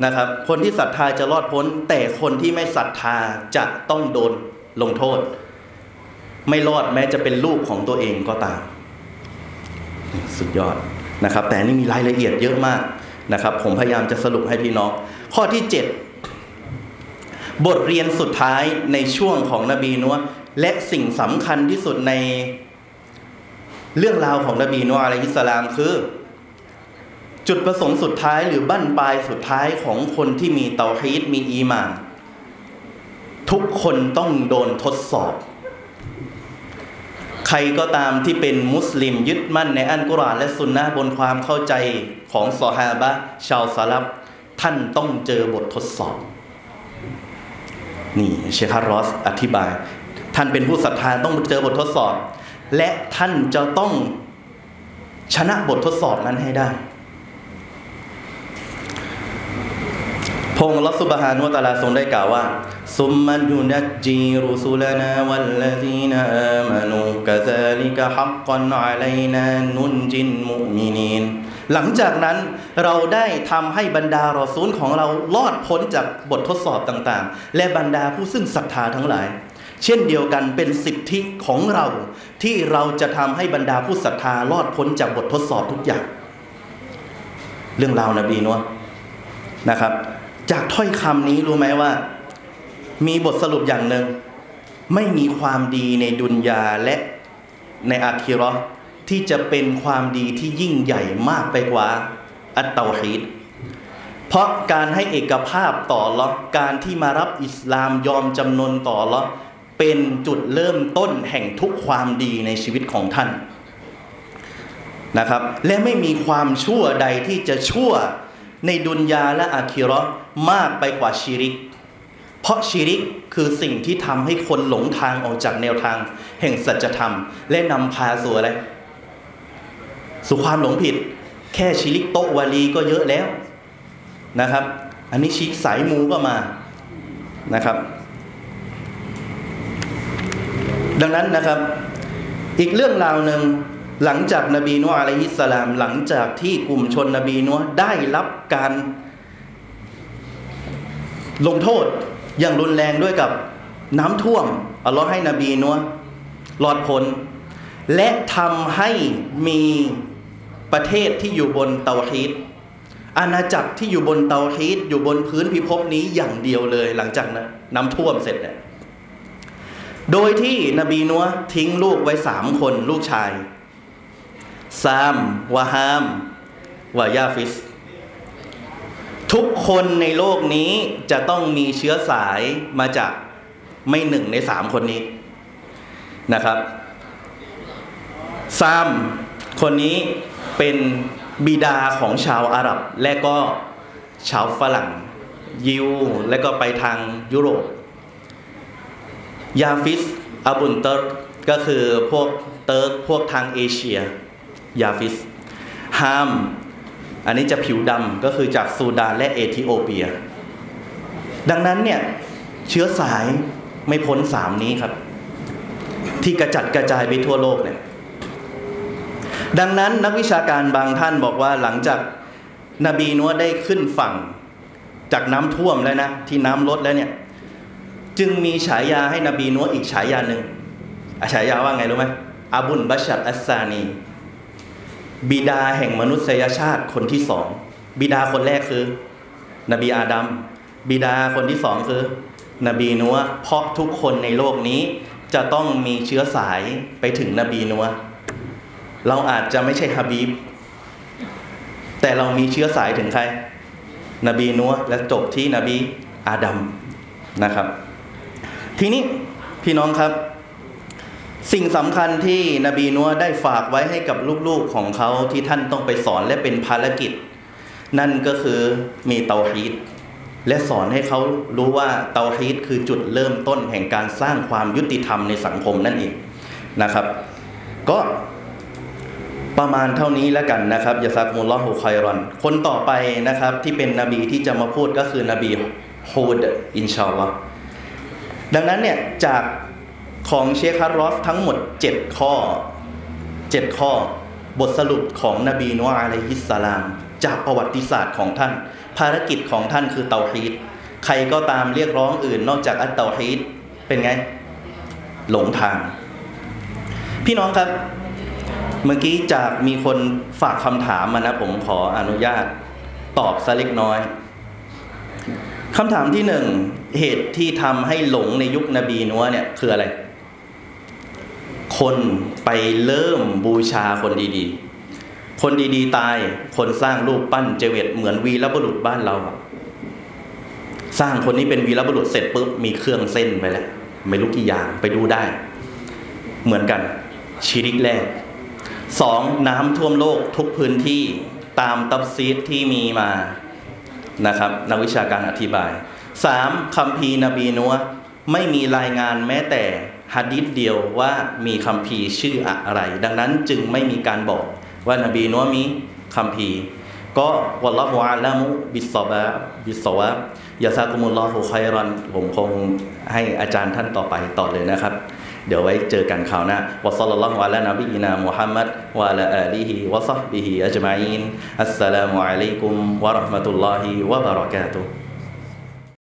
นะครับ คนที่ศรัทธาจะรอดพ้น แต่คนที่ไม่ศรัทธาจะต้องโดนลงโทษ ไม่รอดแม้จะเป็นลูกของตัวเองก็ตาม สุดยอดนะครับ แต่นี่มีรายละเอียดเยอะมากนะครับ ผมพยายามจะสรุปให้พี่น้อง ข้อที่ 7 บทเรียนสุดท้ายในช่วงของนบีนัวและสิ่งสำคัญที่สุดใน เรื่องราวของนบีนัวอะลัยฮิสลามคือ จุดประสงค์สุดท้ายหรือบั้นปลายสุดท้ายของคนที่มีเตาฮีดมีอีหมาน ทุกคนต้องโดนทดสอบ ใครก็ตามที่เป็นมุสลิมยึดมั่นในอันกุรอานและสุนนะบนความเข้าใจของซอฮาบะชาวซาลับท่านต้องเจอบททดสอบ นี่เชคฮารอสอธิบาย ท่านเป็นผู้ศรัทธาต้องเจอบททดสอบ และท่านจะต้องชนะบททดสอบนั้นให้ได้พงศ์ลัสุบฮานุตะลาทรงได้กล่าวว่าซุมมันยุนัจจีรุสุลนาวัลลซีนอามานูกะซาลิกะฮักกันอะลัยนานุนจินมุมินีนหลังจากนั้นเราได้ทำให้บรรดารอซูลของเรารอดพ้นจากบททดสอบต่างๆ และบรรดาผู้ซึ่งศรัทธาทั้งหลาย เช่นเดียวกันเป็นสิทธิของเราที่เราจะทำให้บรรดาผู้ศรัทธารอดพ้นจากบททดสอบทุกอย่าง เรื่องราวนบีนัวนะครับ จากถ้อยคำนี้รู้ไหมว่า มีบทสรุปอย่างหนึ่งไม่มีความดีในดุนยาและในอาคิราะห์ที่จะเป็นความดีที่ยิ่งใหญ่มากไปกว่าอัตเตาฮีดเพราะการให้เอกภาพต่อลอการที่มารับอิสลามยอมจำนนต่อลอ เป็นจุดเริ่มต้นแห่งทุกความดีในชีวิตของท่านนะครับ และไม่มีความชั่วใดที่จะชั่วในดุนยาและอาคิราะห์มากไปกว่าชีริก เพราะชีริกคือสิ่งที่ทำให้คนหลงทางออกจากแนวทาง แห่งสัจธรรม และนำพาสู่อะไร สู่ความหลงผิด แค่ชิริกโตวาลีก็เยอะแล้วนะครับ อันนี้ชิกสายมูก็มานะครับ ดังนั้นนะครับ อีกเรื่องราวหนึ่งหลังจากนบีนัวอะลัยฮิสสลาม หลังจากที่กลุ่มชนนบีนัวได้รับการลงโทษอย่างรุนแรงด้วยกับน้ำท่วมอัลลอฮ์ให้นบีนัวรอดพ้นและทำให้มีประเทศที่อยู่บนเตาฮีดอาณาจักรที่อยู่บนเตาฮีดอยู่บนพื้นพิภพนี้อย่างเดียวเลย หลังจากนะน้ำท่วมเสร็จเนี่ย โดยที่นบีนัวทิ้งลูกไว้สามคนลูกชาย ซามวาฮามวายาฟิส ทุกคนในโลกนี้จะต้องมีเชื้อสายมาจากไม่หนึ่งในสามคนนี้นะครับซามคนนี้เป็นบิดาของชาวอาหรับ และก็ชาวฝรั่งยิว และก็ไปทางยุโรป ยาฟิส أبو الترك ก็คือพวกเติร์กพวกทางเอเชียยาฟิสฮาม อันนี้จะผิวดำก็คือจากซูดานและเอธิโอเปีย ดังนั้นเนี่ยเชื้อสายไม่พ้นสามนี้ครับ ที่กระจัดกระจายไปทั่วโลกเนี่ยดังนั้นนักวิชาการบางท่านบอกว่าหลังจากนบีนัวได้ขึ้นฝั่ง จากน้ำท่วมแล้วนะ ที่น้ำลดแล้วเนี่ย จึงมีฉายาให้นบีนัวอีกฉายาหนึ่งฉายาว่าไงรู้ไหมอาบุนบัชัดอัสซานี บิดาแห่งมนุษยชาติคนที่สอง บิดาคนแรกคือ นบีอาดัมบิดาคนที่สองคือ นบีนัวเพราะทุกคนในโลกนี้ จะต้องมีเชื้อสายไปถึงนบีนัวเราอาจจะไม่ใช่ฮะบีบ แต่เรามีเชื้อสายถึงใคร นบีนัวและจบที่นบีอาดัมนะครับ ทีนี้พี่น้องครับ สิ่งสำคัญที่นบีนัวได้ฝากไว้ให้กับลูกๆของเขาที่ท่านต้องไปสอนและเป็นภารกิจ นั่นก็คือมีเตาฮีดและสอนให้เขารู้ว่าเตาฮีดคือจุดเริ่มต้นแห่งการสร้างความยุติธรรมในสังคมนั่นเองนะครับ ก็ประมาณเท่านี้แล้วกันนะครับยาซักมุลลอฮุคอยรอน คนต่อไปนะครับที่เป็นนบีที่จะมาพูดก็คือนบีฮูดอินชาอัลลอฮ์ ดังนั้นเนี่ยจากของเชคฮารอฟทั้งหมด 7 ข้อ 7 ข้อบทสรุปของนบีนูอาอะลัยฮิสสลาม จากประวัติศาสตร์ของท่าน ภารกิจของท่านคือเตาฮีดใครก็ตามเรียกร้องอื่นนอกจากอัตเตาฮีดเป็นไง หลงทาง พี่น้องครับ เมื่อกี้จากมีคนฝากคำถามมานะผมขออนุญาต ตอบสักเล็กน้อย คำถามที่หนึ่งเหตุที่ทำให้หลงในยุคนบีนัวเนี่ยคืออะไร คนไปเริ่มบูชาคนดีๆ คนดีๆตาย คนสร้างรูปปั้นเจเวตเหมือนวีรบุรุษบ้านเรา สร้างคนนี้เป็นวีรบุรุษเสร็จปุ๊บมีเครื่องเส้นไปแล้วไม่รู้กี่อย่างไปดูได้ เหมือนกันชีริกแรกสองน้ำท่วมโลกทุกพื้นที่ตาม تفسير ที่มีมา นะครับนักวิชาการอธิบายสามคัมภีร์นบีนัวไม่มีรายงานแม้แต่ฮะดีษเดียวว่ามีคัมภีร์ชื่ออะไร ดังนั้นจึงไม่มีการบอกว่านบีนัวมีคำพีก็วัลลอฮุอาลามุบิสซอบะบิสซาวะยาซากุมุลลอฮุคอยรอนผมคงให้อาจารย์ท่านต่อไปต่อเลยนะครับ เดี๋ยวไว้เจอกันคราวหน้าวะซัลลัลลอฮุอะลานบีนามุฮัมมัดวะอะลาอาลีฮิวะซอฮบิฮิอัจมาอีนอัสสลามุอะลัยกุมวะเราะห์มะตุลลอฮิวะบะเราะกาตุฮ์